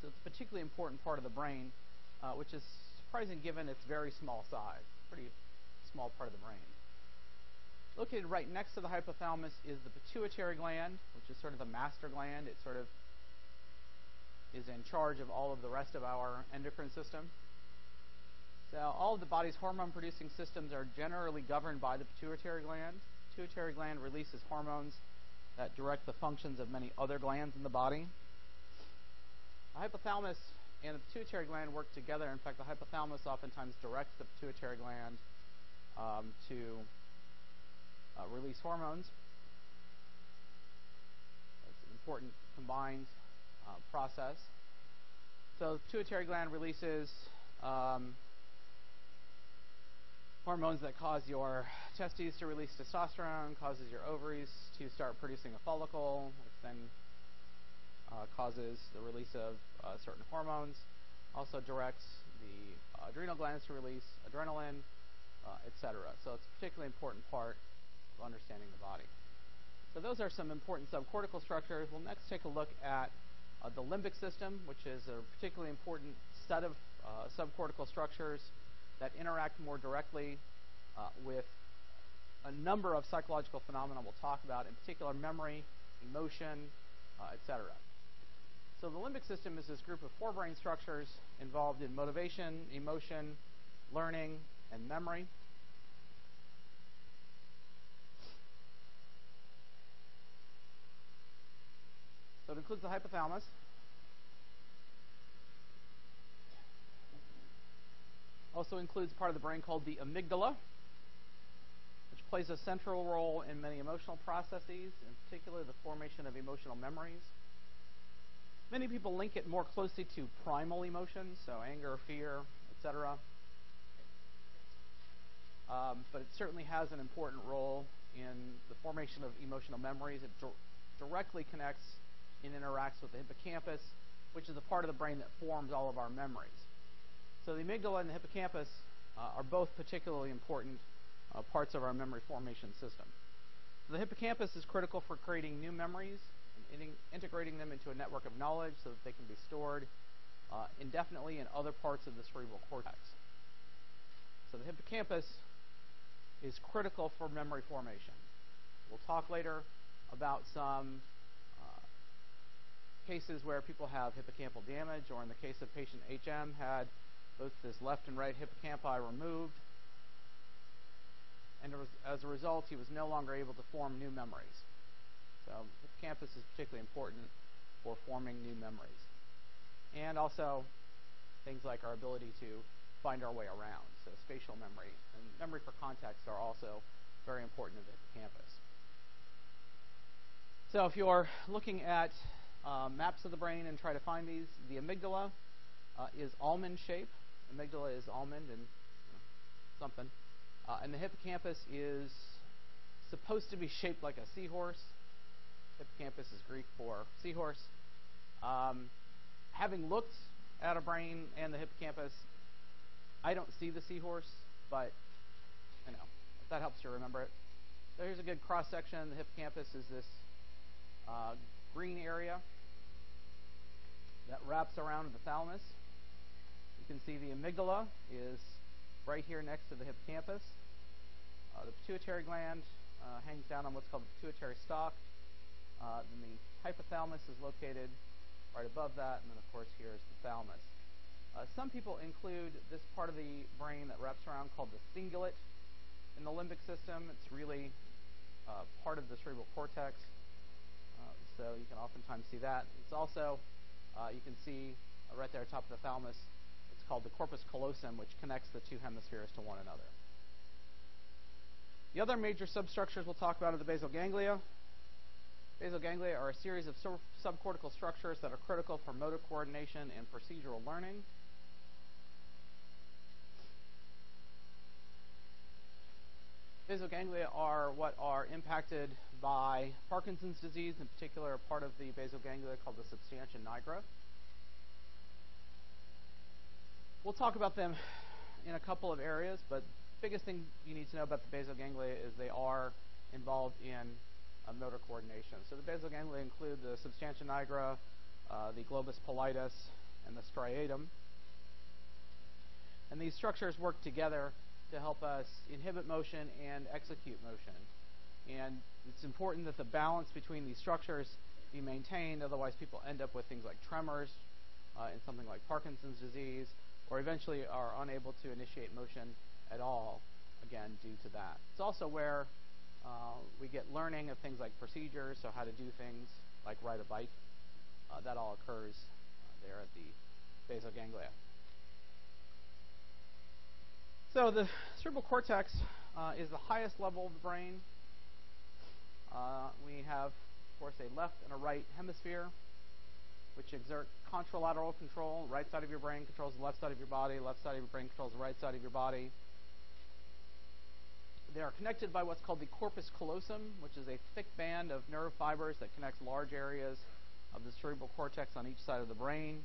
So it's a particularly important part of the brain, uh, which is surprising given its very small size. Pretty small part of the brain. Located right next to the hypothalamus is the pituitary gland, which is sort of the master gland. It sort of is in charge of all of the rest of our endocrine system. So all of the body's hormone-producing systems are generally governed by the pituitary gland. The pituitary gland releases hormones that direct the functions of many other glands in the body. The hypothalamus and the pituitary gland work together. In fact, the hypothalamus oftentimes directs the pituitary gland um, to uh, release hormones. It's an important combined uh, process. So the pituitary gland releases um, hormones that cause your testes to release testosterone, causes your ovaries to start producing a follicle, which then uh, causes the release of uh, certain hormones. Also directs the adrenal glands to release adrenaline, uh, etc. So it's a particularly important part of understanding the body. So those are some important subcortical structures. We'll next take a look at uh, the limbic system, which is a particularly important set of uh, subcortical structures that interact more directly uh, with a number of psychological phenomena we'll talk about, in particular memory, emotion, uh, etc. So the limbic system is this group of four brain structures involved in motivation, emotion, learning, and memory. So it includes the hypothalamus. Also includes part of the brain called the amygdala, which plays a central role in many emotional processes, in particular the formation of emotional memories. Many people link it more closely to primal emotions, so anger, fear, etc. Um, but it certainly has an important role in the formation of emotional memories. It di- directly connects and interacts with the hippocampus, which is the part of the brain that forms all of our memories. So the amygdala and the hippocampus uh, are both particularly important uh, parts of our memory formation system. So the hippocampus is critical for creating new memories and in- integrating them into a network of knowledge so that they can be stored uh, indefinitely in other parts of the cerebral cortex. So the hippocampus is critical for memory formation. We'll talk later about some uh, cases where people have hippocampal damage, or in the case of patient HM, had both his left and right hippocampi removed. And as a result, he was no longer able to form new memories. So the hippocampus is particularly important for forming new memories. And also things like our ability to find our way around. So spatial memory and memory for context are also very important in the hippocampus. So if you're looking at uh, maps of the brain and try to find these, the amygdala uh, is almond shape. Amygdala is almond and you know, something. Uh, and the hippocampus is supposed to be shaped like a seahorse. Hippocampus is Greek for seahorse. Um, having looked at a brain and the hippocampus, I don't see the seahorse, but you know, if that helps you remember it. So here's a good cross section. The hippocampus is this uh, green area that wraps around the thalamus. You can see the amygdala is right here next to the hippocampus. Uh, the pituitary gland uh, hangs down on what's called the pituitary stalk. Uh, then the hypothalamus is located right above that, and then of course here is the thalamus. Uh, some people include this part of the brain that wraps around called the cingulate in the limbic system. It's really uh, part of the cerebral cortex, uh, so you can oftentimes see that. It's also, you can see right there atop of the thalamus, called the corpus callosum, which connects the two hemispheres to one another. The other major substructures we'll talk about are the basal ganglia. Basal ganglia are a series of subcortical structures that are critical for motor coordination and procedural learning. Basal ganglia are what are impacted by Parkinson's disease, in particular a part of the basal ganglia called the substantia nigra. We'll talk about them in a couple of areas, but biggest thing you need to know about the basal ganglia is they are involved in uh, motor coordination. So the basal ganglia include the substantia nigra, uh, the globus pallidus, and the striatum. And these structures work together to help us inhibit motion and execute motion. And it's important that the balance between these structures be maintained, otherwise people end up with things like tremors uh, in something like Parkinson's disease, or eventually are unable to initiate motion at all, again, due to that. It's also where uh, we get learning of things like procedures, so how to do things like ride a bike. Uh, that all occurs uh, there at the basal ganglia. So the cerebral cortex uh, is the highest level of the brain. Uh, we have, of course, a left and a right hemisphere, which exert contralateral control. Right side of your brain controls the left side of your body. Left side of your brain controls the right side of your body. They are connected by what's called the corpus callosum, which is a thick band of nerve fibers that connects large areas of the cerebral cortex on each side of the brain.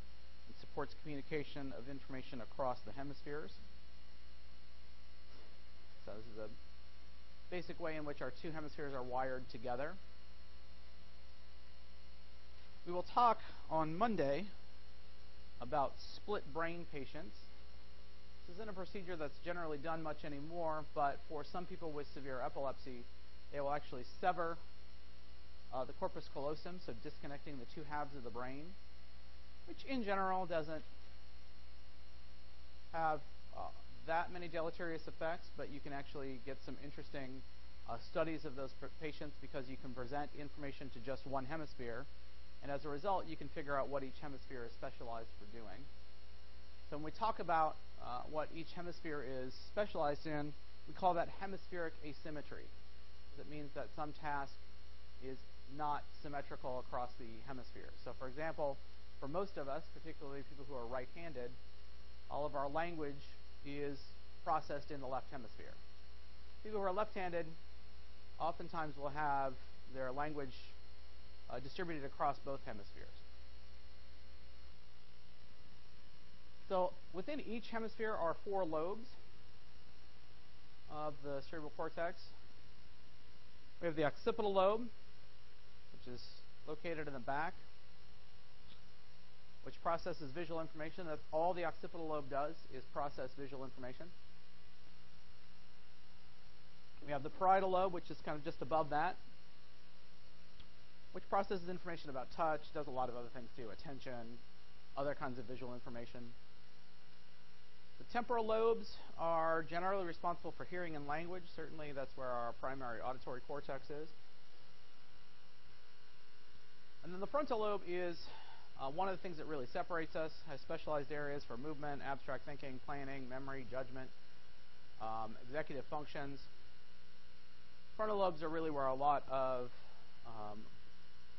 It supports communication of information across the hemispheres. So this is a basic way in which our two hemispheres are wired together. We will talk on Monday about split brain patients. This isn't a procedure that's generally done much anymore, but for some people with severe epilepsy, they will actually sever uh, the corpus callosum, so disconnecting the two halves of the brain, which in general doesn't have uh, that many deleterious effects, but you can actually get some interesting uh, studies of those patients because you can present information to just one hemisphere, and as a result, you can figure out what each hemisphere is specialized for doing. So when we talk about uh, what each hemisphere is specialized in, we call that hemispheric asymmetry. It means that some task is not symmetrical across the hemisphere. So for example, for most of us, particularly people who are right-handed, all of our language is processed in the left hemisphere. People who are left-handed oftentimes will have their language uh, distributed across both hemispheres. So within each hemisphere are four lobes of the cerebral cortex. We have the occipital lobe, which is located in the back which processes visual information. That's all the occipital lobe does is process visual information. We have the parietal lobe, which is kind of just above that, which processes information about touch, does a lot of other things too, attention, other kinds of visual information. The temporal lobes are generally responsible for hearing and language. Certainly, that's where our primary auditory cortex is. And then the frontal lobe is uh, one of the things that really separates us has specialized areas for movement, abstract thinking, planning, memory, judgment, um, executive functions. Frontal lobes are really where a lot of um,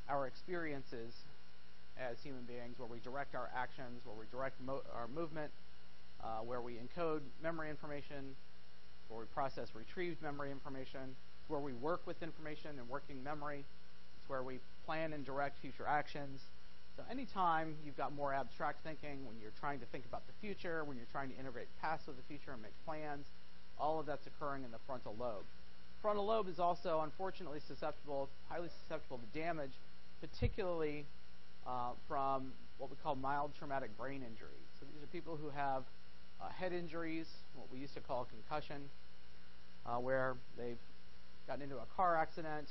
our experiences as human beings, where we direct our actions, where we direct mo- our movement, uh, where we encode memory information, where we process retrieved memory information, where we work with information and working memory. It's where we plan and direct future actions. So anytime you've got more abstract thinking, when you're trying to think about the future, when you're trying to integrate past with the future and make plans, all of that's occurring in the frontal lobe. Frontal lobe is also unfortunately susceptible, highly susceptible to damage, particularly uh, from what we call mild traumatic brain injury. So these are people who have uh, head injuries, what we used to call concussion, uh, where they've gotten into a car accident,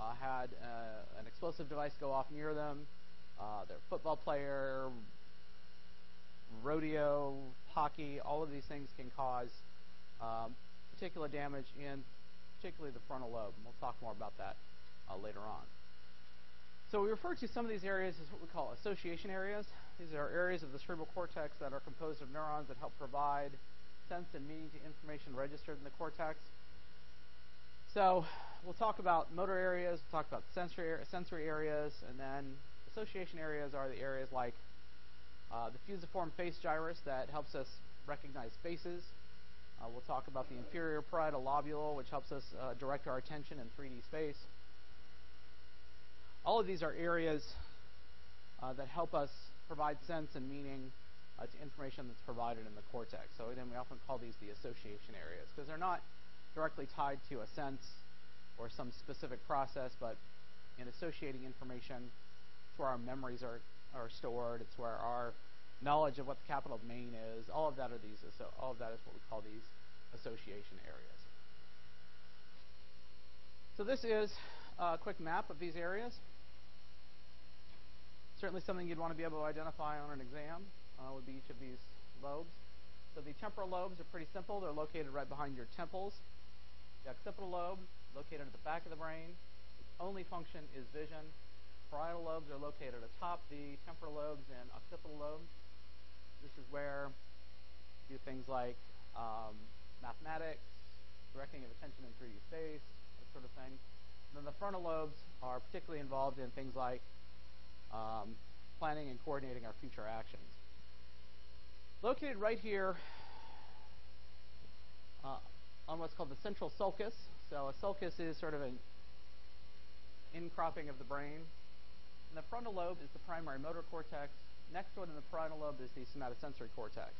uh, had uh, an explosive device go off near them, uh, their football player rodeo, hockey, all of these things can cause um, particular damage in particularly the frontal lobe. And we'll talk more about that uh, later on. So we refer to some of these areas as what we call association areas. These are areas of the cerebral cortex that are composed of neurons that help provide sense and meaning to information registered in the cortex. So we'll talk about motor areas, we'll talk about sensory, sensory areas, and then association areas are the areas like uh, the fusiform face gyrus that helps us recognize faces. Uh, we'll talk about the inferior parietal lobule, which helps us uh, direct our attention in 3D space. All of these are areas uh, that help us provide sense and meaning uh, to information that's provided in the cortex. So then we often call these the association areas because they're not directly tied to a sense or some specific process, but in associating information, it's where our memories are, are stored. It's where our knowledge of what the capital of Maine is. All of that are these. So all of that is what we call these association areas. So this is a quick map of these areas. Certainly something you'd want to be able to identify on an exam uh, would be each of these lobes. So the temporal lobes are pretty simple. They're located right behind your temples. The occipital lobe, located at the back of the brain. Its only function is vision. Parietal lobes are located atop the temporal lobes and occipital lobes. This is where you do things like um, mathematics, directing of attention in 3D space, that sort of thing. And then the frontal lobes are particularly involved in things like um, planning and coordinating our future actions. Located right here uh, on what's called the central sulcus. So a sulcus is sort of an incropping of the brain. The frontal lobe is the primary motor cortex. Next one in the parietal lobe is the somatosensory cortex,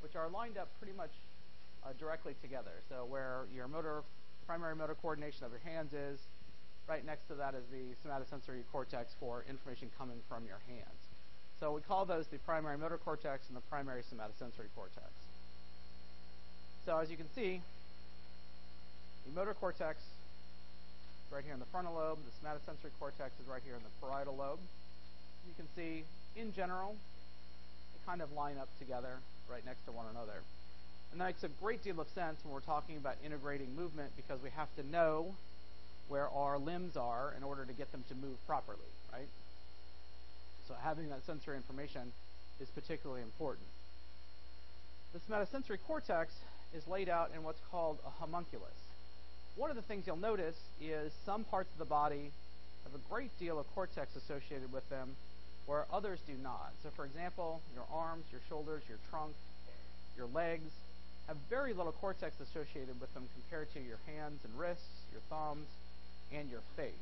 which are lined up pretty much uh, directly together. So where your motor, primary motor coordination of your hands is, Right next to that is the somatosensory cortex for information coming from your hands. So we call those the primary motor cortex and the primary somatosensory cortex. So as you can see, the motor cortex is right here in the frontal lobe. The somatosensory cortex is right here in the parietal lobe. You can see, in general, they kind of line up together right next to one another. And that makes a great deal of sense when we're talking about integrating movement because we have to know where our limbs are in order to get them to move properly, right? So having that sensory information is particularly important. The somatosensory cortex is laid out in what's called a homunculus. One of the things you'll notice is some parts of the body have a great deal of cortex associated with them where others do not. So for example, your arms, your shoulders, your trunk, your legs have very little cortex associated with them compared to your hands and wrists, your thumbs, and your face,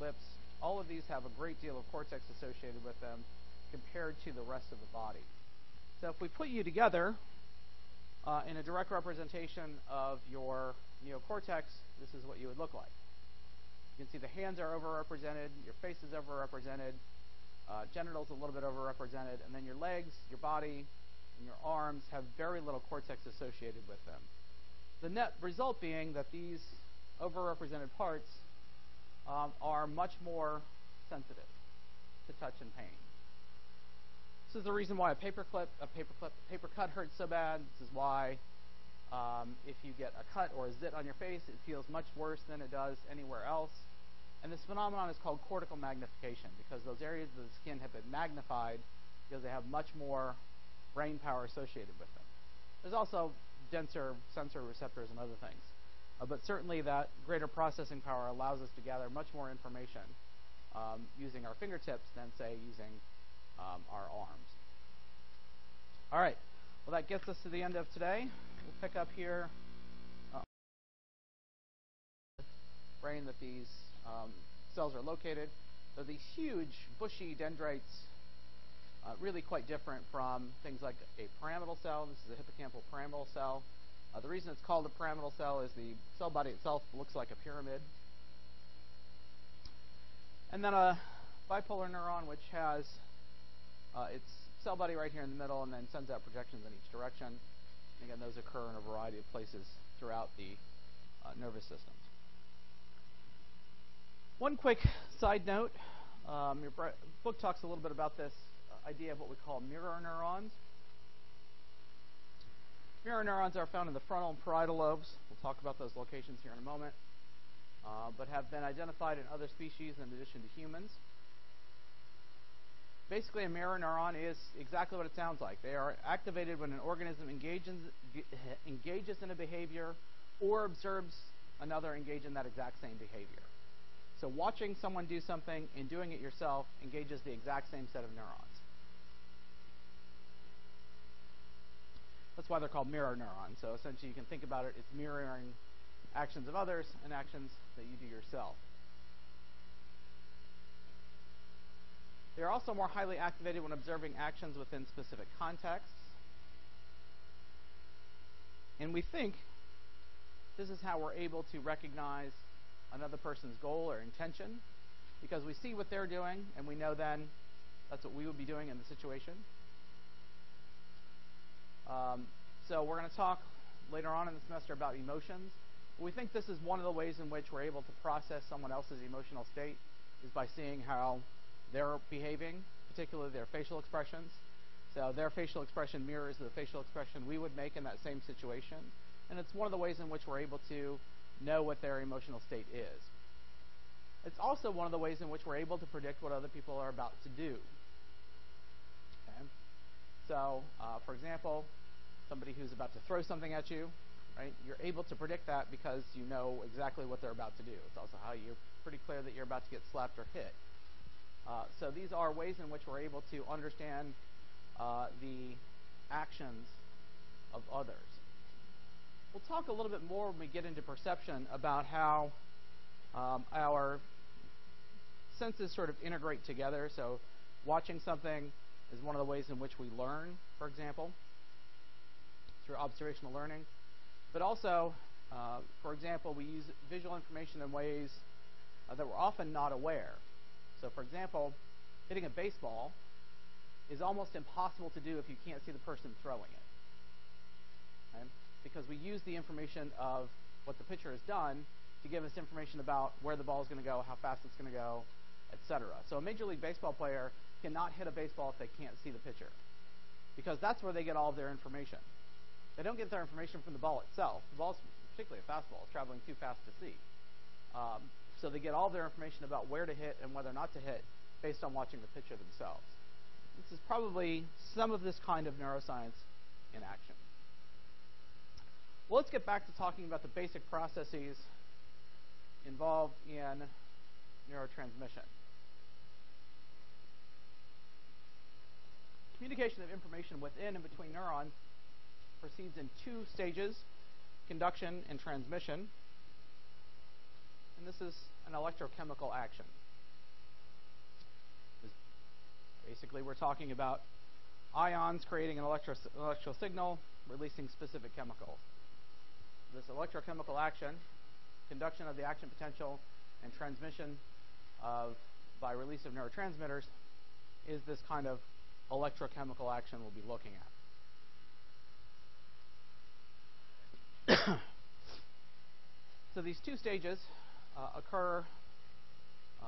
lips, all of these have a great deal of cortex associated with them compared to the rest of the body. So if we put you together uh, in a direct representation of your neocortex, this is what you would look like. You can see the hands are overrepresented, your face is overrepresented, uh, genitals a little bit overrepresented, and then your legs, your body, and your arms have very little cortex associated with them. The net result being that these overrepresented parts um, are much more sensitive to touch and pain. This is the reason why a paperclip, a paperclip, paper cut hurts so bad. This is why um, if you get a cut or a zit on your face, it feels much worse than it does anywhere else. And this phenomenon is called cortical magnification because those areas of the skin have been magnified because they have much more brain power associated with them. There's also denser sensor receptors and other things. Uh, but certainly that greater processing power allows us to gather much more information um, using our fingertips than, say, using um, our arms. All right. Well, that gets us to the end of today. We'll pick up here. Uh, brain that these um, cells are located. They're these huge, bushy dendrites, uh, really quite different from things like a pyramidal cell. This is a hippocampal pyramidal cell. Uh, the reason it's called a pyramidal cell is the cell body itself looks like a pyramid. And then a bipolar neuron, which has uh, its cell body right here in the middle and then sends out projections in each direction. And again, those occur in a variety of places throughout the uh, nervous system. One quick side note. Um, your book talks a little bit about this uh, idea of what we call mirror neurons. Mirror neurons are found in the frontal and parietal lobes. We'll talk about those locations here in a moment, uh, but have been identified in other species in addition to humans. Basically, a mirror neuron is exactly what it sounds like. They are activated when an organism engages, engages in a behavior or observes another engage in that exact same behavior. So watching someone do something and doing it yourself engages the exact same set of neurons. That's why they're called mirror neurons. So essentially you can think about it, it's mirroring actions of others and actions that you do yourself. They are also more highly activated when observing actions within specific contexts. And we think this is how we're able to recognize another person's goal or intention because we see what they're doing and we know then that's what we would be doing in the situation. Um, so we're going to talk later on in the semester about emotions. We think this is one of the ways in which we're able to process someone else's emotional state is by seeing how they're behaving, particularly their facial expressions. So their facial expression mirrors the facial expression we would make in that same situation. And it's one of the ways in which we're able to know what their emotional state is. It's also one of the ways in which we're able to predict what other people are about to do. So, uh, for example, somebody who's about to throw something at you, right? You're able to predict that because you know exactly what they're about to do. It's also how you're pretty clear that you're about to get slapped or hit. Uh, so these are ways in which we're able to understand uh, the actions of others. We'll talk a little bit more when we get into perception about how um, our senses sort of integrate together. So watching something is one of the ways in which we learn, for example, through observational learning. But also, uh, for example, we use visual information in ways uh, that we're often not aware. So, for example, hitting a baseball is almost impossible to do if you can't see the person throwing it. Okay? Because we use the information of what the pitcher has done to give us information about where the ball is going to go, how fast it's going to go, etc. So a Major League Baseball player cannot hit a baseball if they can't see the pitcher. Because that's where they get all of their information. They don't get their information from the ball itself. The ball, particularly a fastball, is traveling too fast to see. Um, so they get all their information about where to hit and whether or not to hit based on watching the pitcher themselves. This is probably some of this kind of neuroscience in action. Well, let's get back to talking about the basic processes involved in neurotransmission. Communication of information within and between neurons proceeds in two stages conduction and transmission. And this is an electrochemical action. Basically, we're talking about ions creating an electro- electrical signal, releasing specific chemicals. This electrochemical action, conduction of the action potential, and transmission of by release of neurotransmitters is this kind of electrochemical action we'll be looking at. so these two stages uh, occur uh,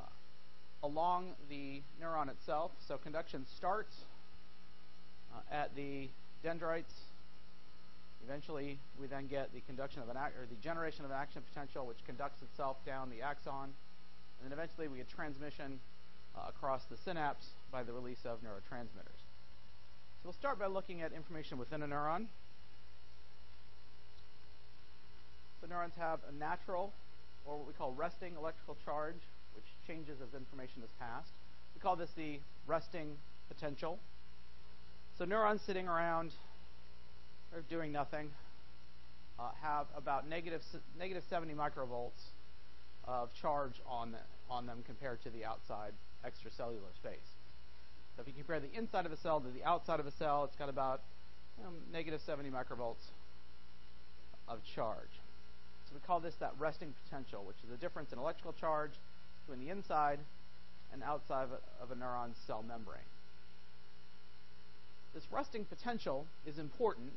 along the neuron itself. So conduction starts uh, at the dendrites. Eventually, we then get the conduction of an or the generation of an action potential, which conducts itself down the axon, and then eventually we get transmission uh, across the synapse by the release of neurotransmitters. So we'll start by looking at information within a neuron. So neurons have a natural or what we call resting electrical charge, which changes as information is passed. We call this the resting potential. So neurons sitting around or doing nothing uh, have about negative, negative 70 microvolts of charge on, the, on them compared to the outside extracellular space. So if you compare the inside of a cell to the outside of a cell, it's got about um, negative 70 microvolts of charge. So we call this that resting potential, which is the difference in electrical charge between the inside and outside of a neuron's cell membrane. This resting potential is important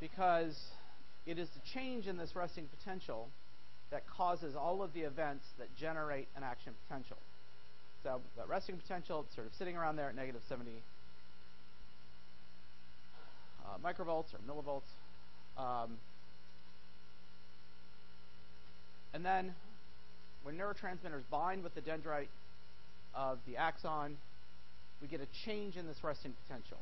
because it is the change in this resting potential that causes all of the events that generate an action potential. So that resting potential, sort of sitting around there at negative 70 uh, uh, microvolts or millivolts. Um, and then when neurotransmitters bind with the dendrite of the axon, we get a change in this resting potential.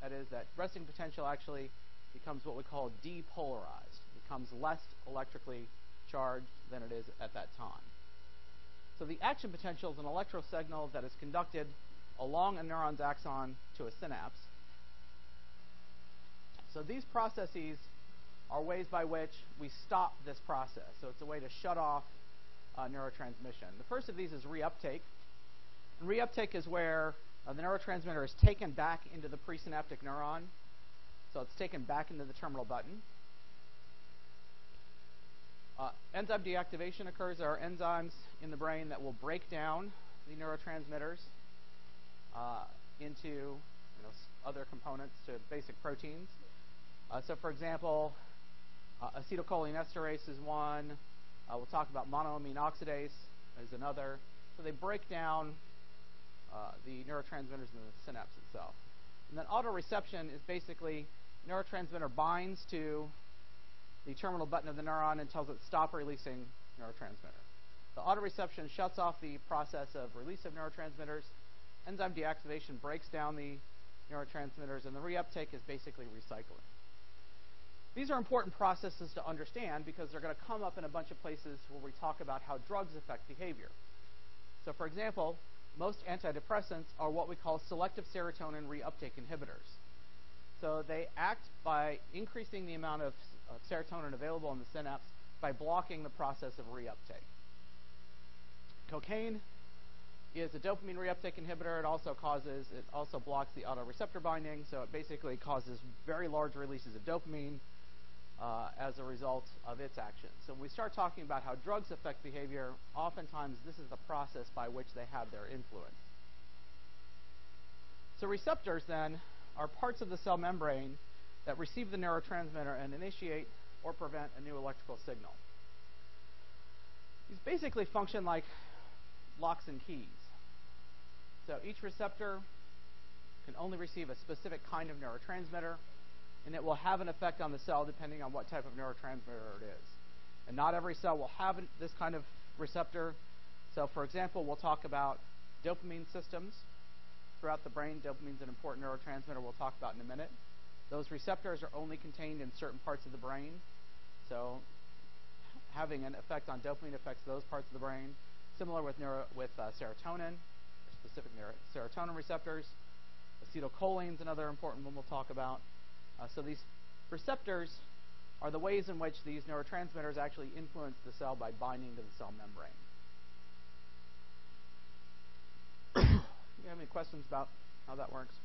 That is, that resting potential actually becomes what we call depolarized. It becomes less electrically charged than it is at that time. So the action potential is an electro signal that is conducted along a neuron's axon to a synapse. So these processes are ways by which we stop this process. So it's a way to shut off uh, neurotransmission. The first of these is reuptake. And reuptake is where uh, the neurotransmitter is taken back into the presynaptic neuron. So it's taken back into the terminal button. Uh, enzyme deactivation occurs. There are enzymes in the brain that will break down the neurotransmitters uh, into you know, other components to basic proteins. Uh, so, for example, uh, acetylcholinesterase is one. Uh, we'll talk about monoamine oxidase is another. So they break down uh, the neurotransmitters in the synapse itself. And then autoreception is basically neurotransmitter binds to the terminal button of the neuron and tells it to stop releasing neurotransmitter. The autoreception shuts off the process of release of neurotransmitters. Enzyme deactivation breaks down the neurotransmitters, and the reuptake is basically recycling. These are important processes to understand because they're going to come up in a bunch of places where we talk about how drugs affect behavior. So, for example, most antidepressants are what we call selective serotonin reuptake inhibitors. So they act by increasing the amount of, of serotonin available in the synapse by blocking the process of reuptake. Cocaine is a dopamine reuptake inhibitor. It also causes, it also blocks the autoreceptor binding, so it basically causes very large releases of dopamine uh, as a result of its action. So when we start talking about how drugs affect behavior, oftentimes this is the process by which they have their influence. So receptors then are parts of the cell membrane that receive the neurotransmitter and initiate or prevent a new electrical signal. These basically function like locks and keys. So each receptor can only receive a specific kind of neurotransmitter and it will have an effect on the cell depending on what type of neurotransmitter it is. And not every cell will have this kind of receptor. So, for example, we'll talk about dopamine systems throughout the brain. Dopamine is an important neurotransmitter we'll talk about in a minute. Those receptors are only contained in certain parts of the brain. So, having an effect on dopamine affects those parts of the brain. Similar with, neuro, with uh, serotonin, specific neuro, serotonin receptors. Acetylcholine is another important one we'll talk about. Uh, so these receptors are the ways in which these neurotransmitters actually influence the cell by binding to the cell membrane. Do you have any questions about how that works?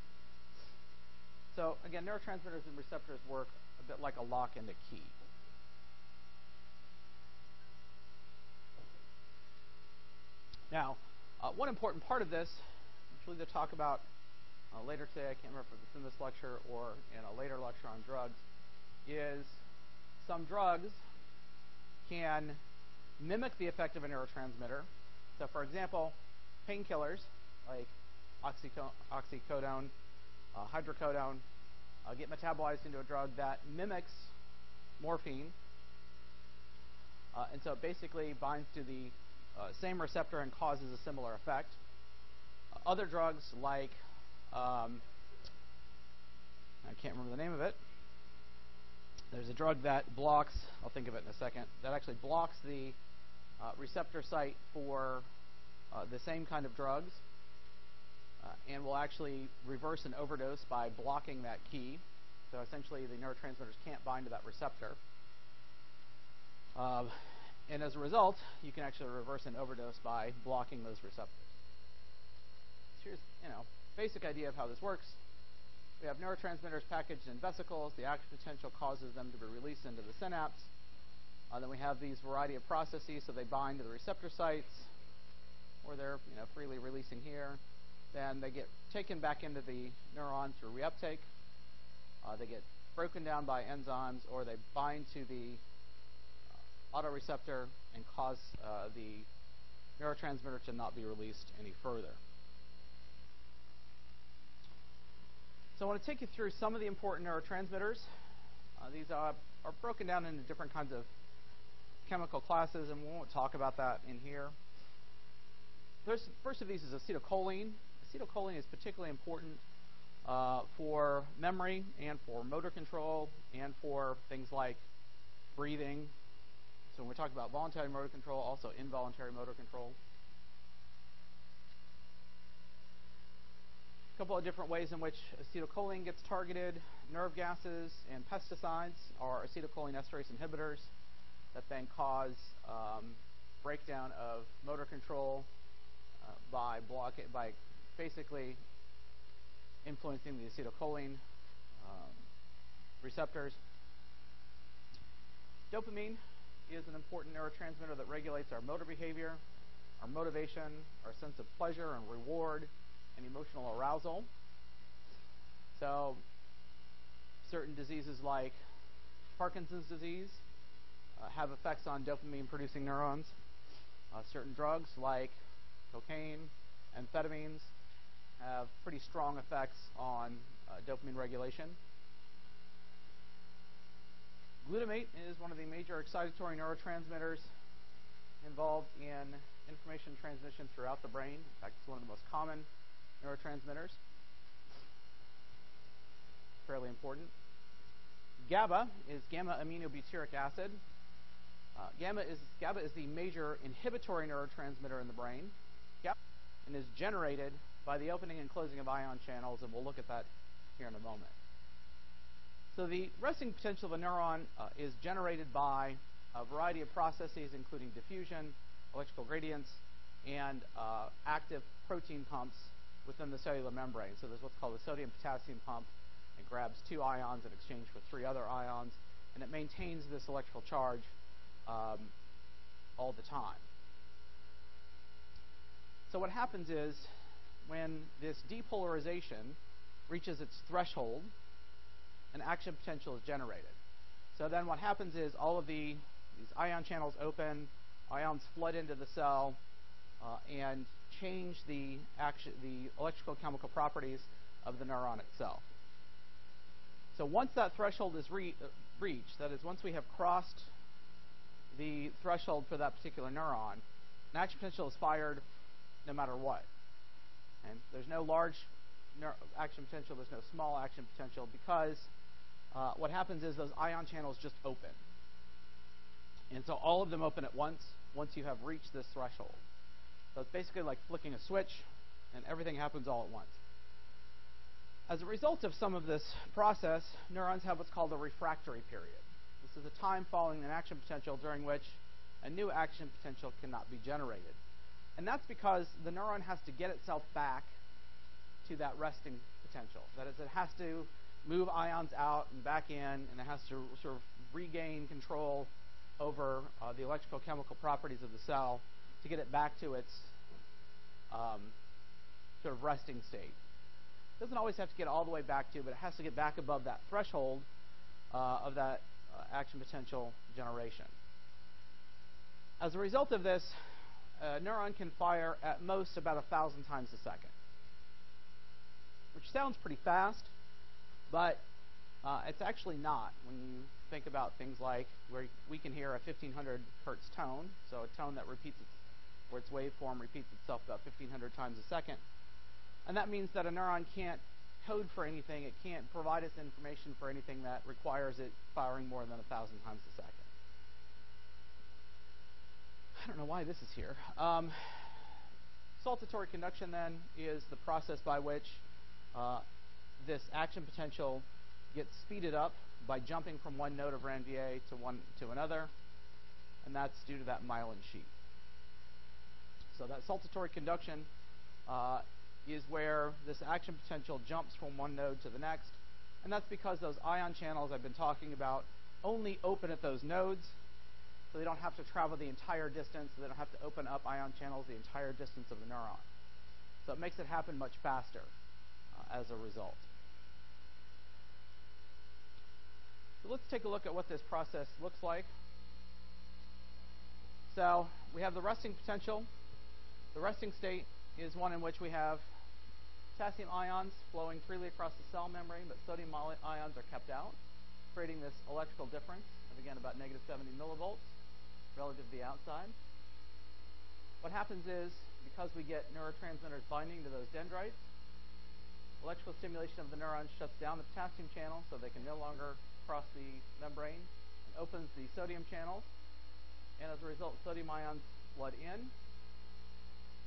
So again, neurotransmitters and receptors work a bit like a lock and a key. Now, uh, one important part of this, which we'll either talk about uh, later today, I can't remember if it's in this lecture or in a later lecture on drugs, is some drugs can mimic the effect of a neurotransmitter. So, for example, painkillers like oxyco- oxycodone, uh, hydrocodone uh, get metabolized into a drug that mimics morphine. Uh, and so it basically binds to the uh, same receptor and causes a similar effect. other drugs like um, I can't remember the name of it. There's a drug that blocks, I'll think of it in a second, that actually blocks the uh, receptor site for uh, the same kind of drugs and will actually reverse an overdose by blocking that key. So essentially, the neurotransmitters can't bind to that receptor. Um, and as a result, you can actually reverse an overdose by blocking those receptors. So here's, you know, basic idea of how this works. We have neurotransmitters packaged in vesicles. The action potential causes them to be released into the synapse. Uh, then we have these variety of processes, so they bind to the receptor sites, or they're you know freely releasing here. Then they get taken back into the neuron through reuptake. Uh, they get broken down by enzymes, or they bind to the uh, autoreceptor and cause uh, the neurotransmitter to not be released any further. So I want to take you through some of the important neurotransmitters. Uh, these are, are broken down into different kinds of chemical classes, and we won't talk about that in here. First, first of these is acetylcholine. Acetylcholine is particularly important uh, for memory and for motor control and for things like breathing. So when we talk about voluntary motor control, also involuntary motor control. A couple of different ways in which acetylcholine gets targeted. Nerve gases and pesticides are acetylcholine esterase inhibitors that then cause um, breakdown of motor control uh, by by basically influencing the acetylcholine um, receptors. Dopamine is an important neurotransmitter that regulates our motor behavior, our motivation, our sense of pleasure and reward, and emotional arousal. So, certain diseases like Parkinson's disease uh, have effects on dopamine producing neurons. Uh, certain drugs like cocaine, amphetamines have pretty strong effects on uh, dopamine regulation. Glutamate is one of the major excitatory neurotransmitters involved in information transmission throughout the brain. In fact, it's one of the most common neurotransmitters. Fairly important. GABA is gamma aminobutyric acid. Uh, gamma is GABA is the major inhibitory neurotransmitter in the brain, and is generated by the opening and closing of ion channels, and we'll look at that here in a moment. So the resting potential of a neuron uh, is generated by a variety of processes, including diffusion, electrical gradients, and uh, active protein pumps within the cellular membrane. So there's what's called the sodium-potassium pump. It grabs two ions in exchange for three other ions, and it maintains this electrical charge um, all the time. So what happens is when this depolarization reaches its threshold, an action potential is generated. So then what happens is all of the these ion channels open, ions flood into the cell, uh, and change the action, the electrical chemical properties of the neuron itself. So once that threshold is re- uh, reached, that is, once we have crossed the threshold for that particular neuron, an action potential is fired no matter what. And there's no large action potential, there's no small action potential because uh, what happens is those ion channels just open. And so all of them open at once, once you have reached this threshold. So it's basically like flicking a switch, and everything happens all at once. As a result of some of this process, neurons have what's called a refractory period. This is a time following an action potential during which a new action potential cannot be generated. And that's because the neuron has to get itself back to that resting potential. That is, it has to move ions out and back in, and it has to sort of regain control over uh, the electrical chemical properties of the cell to get it back to its um, sort of resting state. It doesn't always have to get all the way back to, but it has to get back above that threshold uh, of that uh, action potential generation. As a result of this, a neuron can fire at most about a thousand times a second, which sounds pretty fast, but uh, it's actually not when you think about things like where we can hear a 1500 hertz tone, so a tone that repeats its, where its waveform repeats itself about 1500 times a second. And that means that a neuron can't code for anything, it can't provide us information for anything that requires it firing more than a thousand times a second. I don't know why this is here. Um, saltatory conduction, then, is the process by which uh, this action potential gets speeded up by jumping from one node of Ranvier to one to another, and that's due to that myelin sheath. So that saltatory conduction uh, is where this action potential jumps from one node to the next, and that's because those ion channels I've been talking about only open at those nodes, so they don't have to travel the entire distance, so they don't have to open up ion channels the entire distance of the neuron. So it makes it happen much faster uh, as a result. So let's take a look at what this process looks like. So we have the resting potential. The resting state is one in which we have potassium ions flowing freely across the cell membrane, but sodium ions are kept out, creating this electrical difference of, again, about negative 70 millivolts relative to the outside. What happens is, because we get neurotransmitters binding to those dendrites, electrical stimulation of the neurons shuts down the potassium channel so they can no longer cross the membrane and opens the sodium channels. And as a result, sodium ions flood in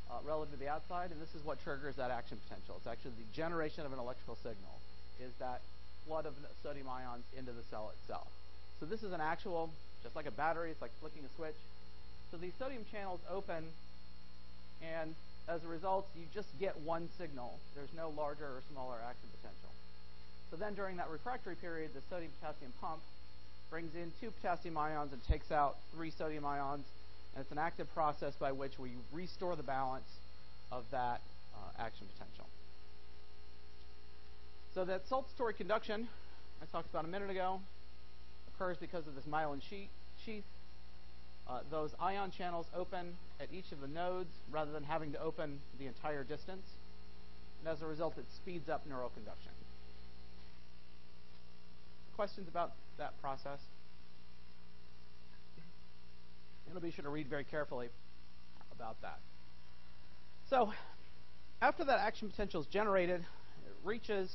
uh, relative to the outside, and this is what triggers that action potential. It's actually the generation of an electrical signal, is that flood of sodium ions into the cell itself. So this is an actual, just like a battery, it's like flicking a switch. So these sodium channels open, and as a result, you just get one signal. There's no larger or smaller action potential. So then during that refractory period, the sodium potassium pump brings in two potassium ions and takes out three sodium ions and it's an active process by which we restore the balance of that uh, action potential. So that saltatory conduction I talked about a minute ago occurs because of this myelin sheath. Uh, those ion channels open at each of the nodes rather than having to open the entire distance. And as a result, it speeds up neural conduction. Questions about that process? I'll be sure to read very carefully about that. So, after that action potential is generated, it reaches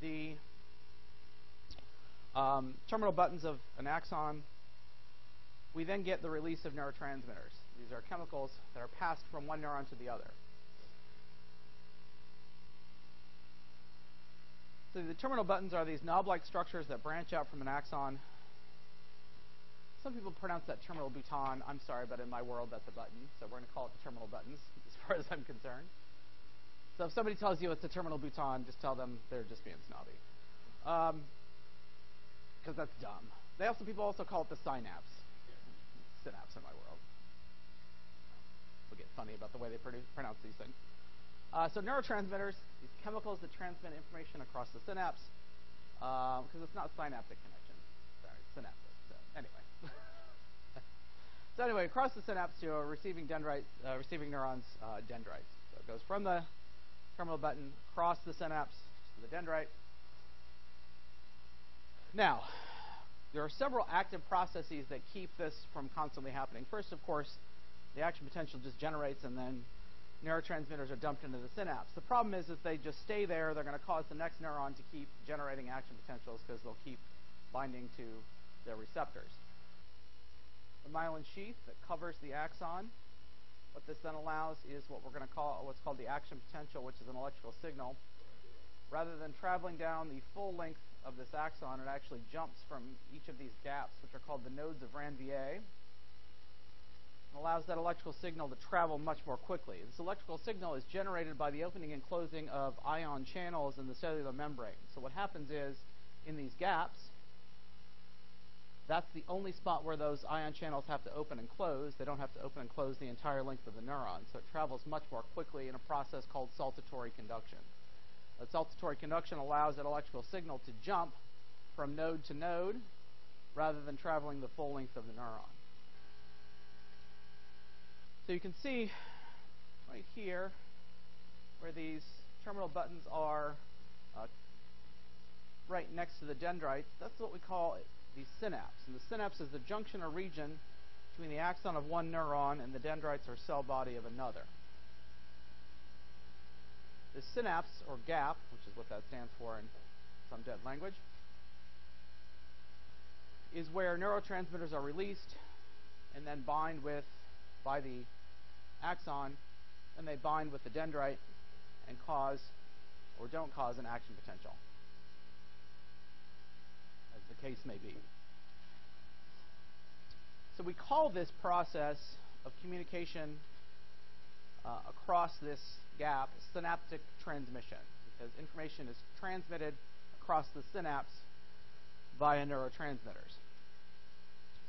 the um, terminal buttons of an axon. We then get the release of neurotransmitters. These are chemicals that are passed from one neuron to the other. So the terminal buttons are these knob-like structures that branch out from an axon some people pronounce that terminal bouton. I'm sorry, but in my world, that's a button. So we're going to call it the terminal buttons, as far as I'm concerned. So if somebody tells you it's a terminal bouton, just tell them they're just being snobby. Because um, that's dumb. They also people also call it the synapse. Synapse in my world. We get funny about the way they pronounce these things. Uh, so neurotransmitters, these chemicals that transmit information across the synapse, because uh, it's not synaptic connection. Sorry, synaptic. So anyway. so anyway, across the synapse a receiving dendrite, uh, receiving neurons, uh, dendrites. So it goes from the terminal button across the synapse to the dendrite. Now, there are several active processes that keep this from constantly happening. First, of course, the action potential just generates and then neurotransmitters are dumped into the synapse. The problem is if they just stay there, they're going to cause the next neuron to keep generating action potentials because they'll keep binding to their receptors the myelin sheath that covers the axon. What this then allows is what we're going to call what's called the action potential, which is an electrical signal. Rather than traveling down the full length of this axon, it actually jumps from each of these gaps, which are called the nodes of Ranvier, and allows that electrical signal to travel much more quickly. This electrical signal is generated by the opening and closing of ion channels in the cellular membrane. So what happens is, in these gaps, that's the only spot where those ion channels have to open and close. They don't have to open and close the entire length of the neuron. So it travels much more quickly in a process called saltatory conduction. That saltatory conduction allows that electrical signal to jump from node to node rather than traveling the full length of the neuron. So you can see right here where these terminal buttons are uh, right next to the dendrites. That's what we call the synapse. And the synapse is the junction or region between the axon of one neuron and the dendrites or cell body of another. The synapse, or gap, which is what that stands for in some dead language, is where neurotransmitters are released and then bind with, by the axon, and they bind with the dendrite and cause or don't cause an action potential as the case may be. So we call this process of communication uh, across this gap synaptic transmission because information is transmitted across the synapse via neurotransmitters.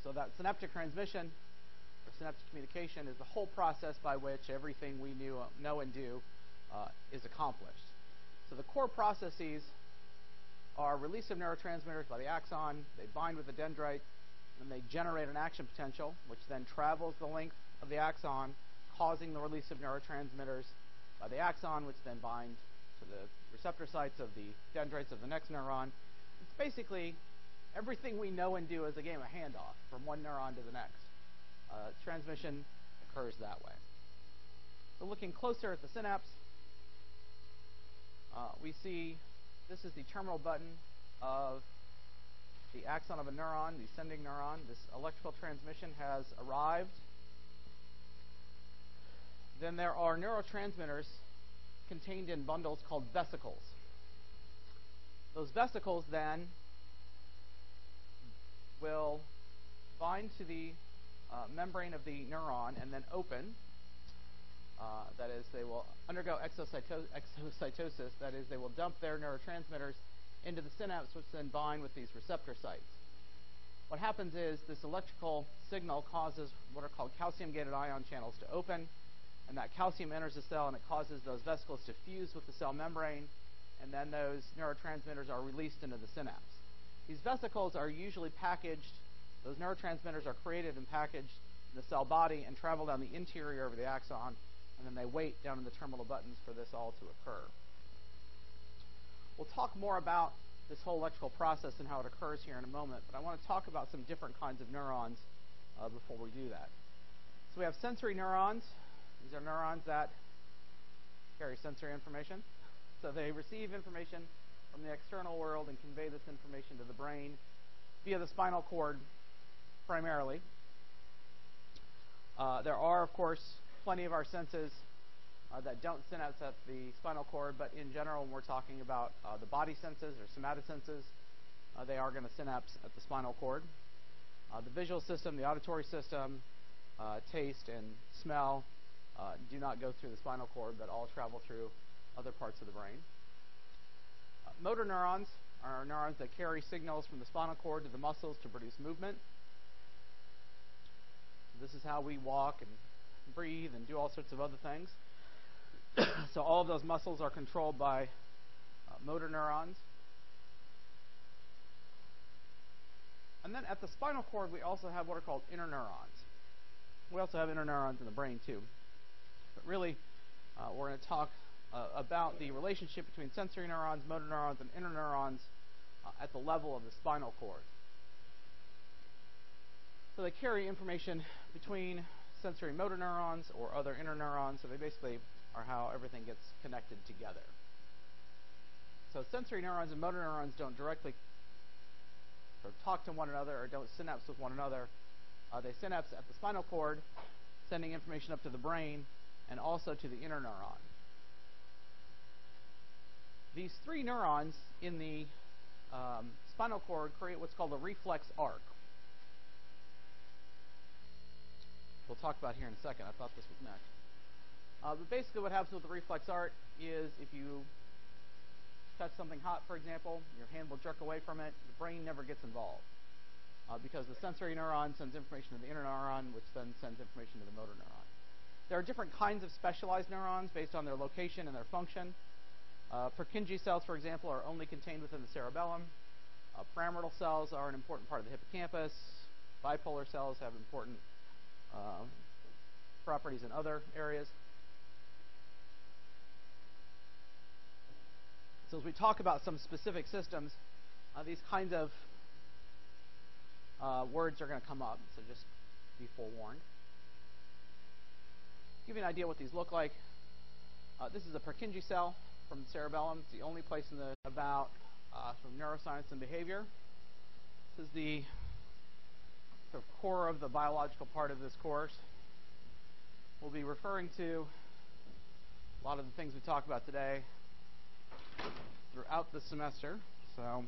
So that synaptic transmission or synaptic communication is the whole process by which everything we knew, know and do uh, is accomplished. So the core processes are release of neurotransmitters by the axon. They bind with the dendrite, and they generate an action potential, which then travels the length of the axon, causing the release of neurotransmitters by the axon, which then bind to the receptor sites of the dendrites of the next neuron. It's basically everything we know and do is a game of handoff from one neuron to the next. Uh, transmission occurs that way. So looking closer at the synapse, uh, we see this is the terminal button of the axon of a neuron, the sending neuron. This electrical transmission has arrived. Then there are neurotransmitters contained in bundles called vesicles. Those vesicles then will bind to the uh, membrane of the neuron and then open. Uh, that is, they will undergo exocyto- exocytosis. That is, they will dump their neurotransmitters into the synapse, which then bind with these receptor sites. What happens is this electrical signal causes what are called calcium-gated ion channels to open, and that calcium enters the cell and it causes those vesicles to fuse with the cell membrane, and then those neurotransmitters are released into the synapse. These vesicles are usually packaged, those neurotransmitters are created and packaged in the cell body and travel down the interior of the axon, and then they wait down in the terminal buttons for this all to occur. We'll talk more about this whole electrical process and how it occurs here in a moment, but I want to talk about some different kinds of neurons uh, before we do that. So we have sensory neurons. These are neurons that carry sensory information. So they receive information from the external world and convey this information to the brain via the spinal cord primarily. Uh, there are, of course, plenty of our senses uh, that don't synapse at the spinal cord, but in general, when we're talking about uh, the body senses or somatosenses, uh, they are going to synapse at the spinal cord. Uh, the visual system, the auditory system, uh, taste and smell uh, do not go through the spinal cord, but all travel through other parts of the brain. motor neurons are neurons that carry signals from the spinal cord to the muscles to produce movement. This is how we walk and breathe and do all sorts of other things. so all of those muscles are controlled by uh, motor neurons. And then at the spinal cord, we also have what are called interneurons. We also have interneurons in the brain, too. But really, uh, we're going to talk uh, about the relationship between sensory neurons, motor neurons, and interneurons uh, at the level of the spinal cord. So they carry information between sensory motor neurons or other interneurons. So they basically are how everything gets connected together. So sensory neurons and motor neurons don't directly sort of talk to one another or don't synapse with one another. Uh, they synapse at the spinal cord, sending information up to the brain and also to the interneuron. These three neurons in the um, spinal cord create what's called a reflex arc. We'll talk about here in a second. I thought this was next. Uh, but basically what happens with the reflex arc is if you touch something hot, for example, your hand will jerk away from it. The brain never gets involved uh, because the sensory neuron sends information to the interneuron, which then sends information to the motor neuron. There are different kinds of specialized neurons based on their location and their function. Uh, Purkinje cells, for example, are only contained within the cerebellum. Uh, pyramidal cells are an important part of the hippocampus. Bipolar cells have important uh, properties in other areas. So as we talk about some specific systems, uh, these kinds of uh, words are going to come up, so just be forewarned. Give you an idea what these look like. Uh, this is a Purkinje cell from the cerebellum. It's the only place in the about uh, from neuroscience and behavior. This is the sort of core of the biological part of this course. We'll be referring to a lot of the things we talk about today throughout the semester. So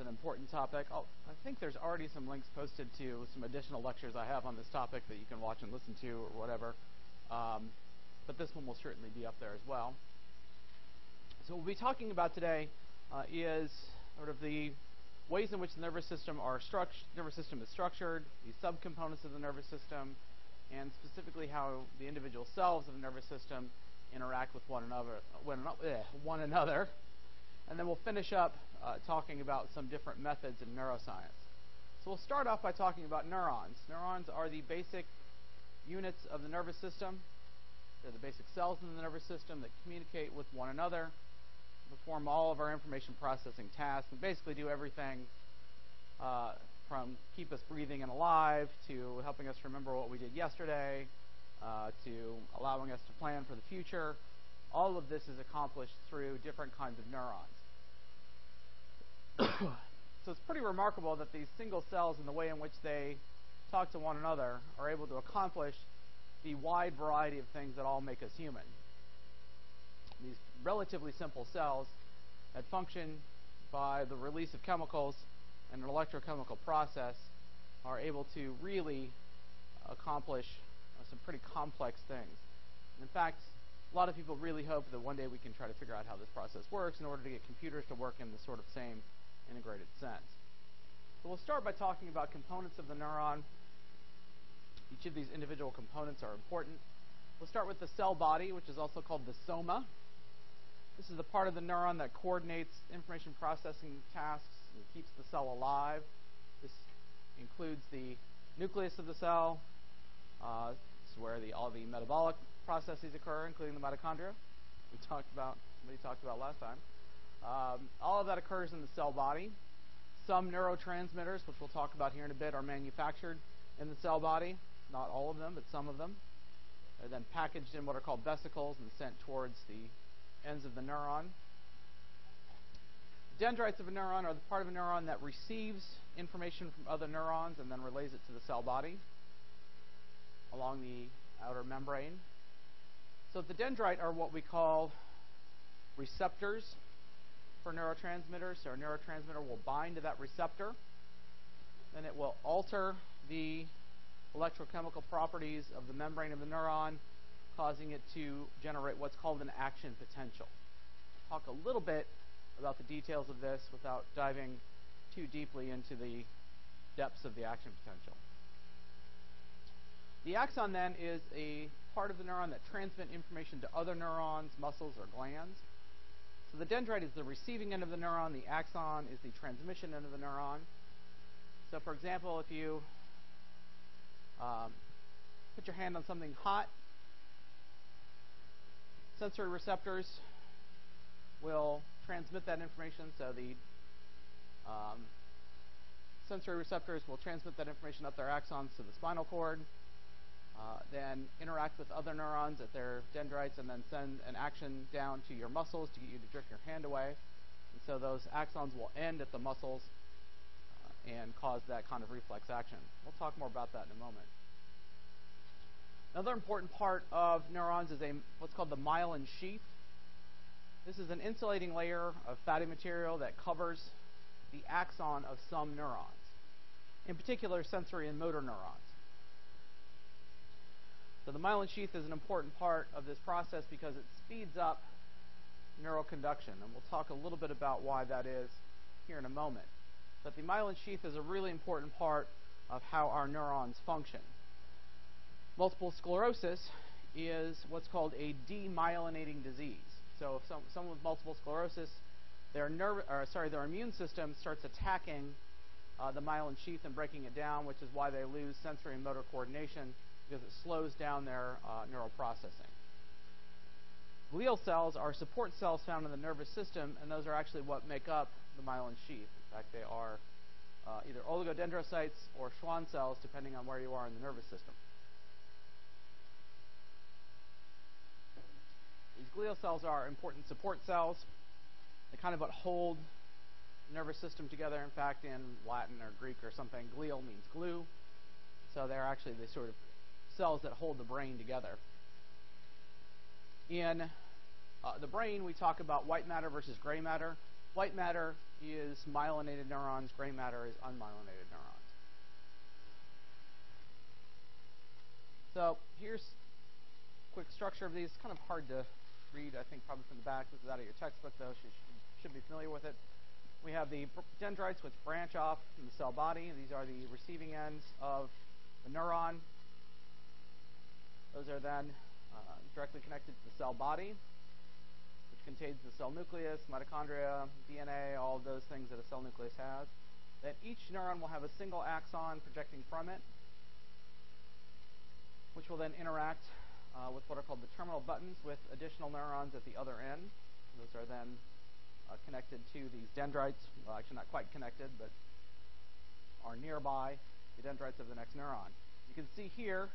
an important topic. I'll, i think there's already some links posted to some additional lectures I have on this topic that you can watch and listen to or whatever. Um, but this one will certainly be up there as well. So what we'll be talking about today uh, is sort of the ways in which the nervous system are nervous system is structured, the subcomponents of the nervous system, and specifically how the individual cells of the nervous system interact with one another, one another. And then we'll finish up uh, talking about some different methods in neuroscience. So we'll start off by talking about neurons. Neurons are the basic units of the nervous system. They're the basic cells in the nervous system that communicate with one another, perform all of our information processing tasks, and basically do everything uh, from keep us breathing and alive to helping us remember what we did yesterday uh, to allowing us to plan for the future. All of this is accomplished through different kinds of neurons. so it's pretty remarkable that these single cells and the way in which they talk to one another are able to accomplish the wide variety of things that all make us human. These relatively simple cells that function by the release of chemicals and an electrochemical process are able to really accomplish uh, some pretty complex things. In fact, a lot of people really hope that one day we can try to figure out how this process works in order to get computers to work in the sort of same integrated sense. So we'll start by talking about components of the neuron. Each of these individual components are important. We'll start with the cell body, which is also called the soma. This is the part of the neuron that coordinates information processing tasks and keeps the cell alive. This includes the nucleus of the cell. Uh, this is where the, all the metabolic processes occur, including the mitochondria. We talked about, we talked about last time. Um, all of that occurs in the cell body. Some neurotransmitters, which we'll talk about here in a bit, are manufactured in the cell body. Not all of them, but some of them. They're then packaged in what are called vesicles and sent towards the ends of the neuron. Dendrites of a neuron are the part of a neuron that receives information from other neurons and then relays it to the cell body along the outer membrane. So the dendrite are what we call receptors for neurotransmitters. So a neurotransmitter will bind to that receptor, then it will alter the electrochemical properties of the membrane of the neuron, causing it to generate what's called an action potential. Talk a little bit about the details of this without diving too deeply into the depths of the action potential. The axon then is a part of the neuron that transmits information to other neurons, muscles, or glands. So the dendrite is the receiving end of the neuron, the axon is the transmission end of the neuron. So for example, if you um, put your hand on something hot, sensory receptors will transmit that information. So the um, sensory receptors will transmit that information up their axons to the spinal cord, uh, then interact with other neurons at their dendrites, and then send an action down to your muscles to get you to jerk your hand away. And so those axons will end at the muscles uh, and cause that kind of reflex action. We'll talk more about that in a moment. Another important part of neurons is a what's called the myelin sheath. This is an insulating layer of fatty material that covers the axon of some neurons, in particular sensory and motor neurons. So the myelin sheath is an important part of this process because it speeds up neural conduction, and we'll talk a little bit about why that is here in a moment. But the myelin sheath is a really important part of how our neurons function. Multiple sclerosis is what's called a demyelinating disease. So if some, someone with multiple sclerosis, their nerve, or sorry, their immune system starts attacking uh, the myelin sheath and breaking it down, which is why they lose sensory and motor coordination because it slows down their uh, neural processing. Glial cells are support cells found in the nervous system, and those are actually what make up the myelin sheath. In fact, they are uh, either oligodendrocytes or Schwann cells, depending on where you are in the nervous system. These glial cells are important support cells. They kind of what hold the nervous system together. In fact, in Latin or Greek or something, glial means glue. So they're actually the sort of cells that hold the brain together. In uh, the brain, we talk about white matter versus gray matter. White matter is myelinated neurons, gray matter is unmyelinated neurons. So here's a quick structure of these. It's kind of hard to read, I think, probably from the back. This is out of your textbook, though, so you should, should be familiar with it. We have the dendrites, which branch off from the cell body. These are the receiving ends of the neuron. Those are then uh, directly connected to the cell body, which contains the cell nucleus, mitochondria, DNA, all of those things that a cell nucleus has. Then each neuron will have a single axon projecting from it, which will then interact uh, with what are called the terminal buttons with additional neurons at the other end. Those are then uh, connected to these dendrites. Well, actually, not quite connected, but are nearby the dendrites of the next neuron. You can see here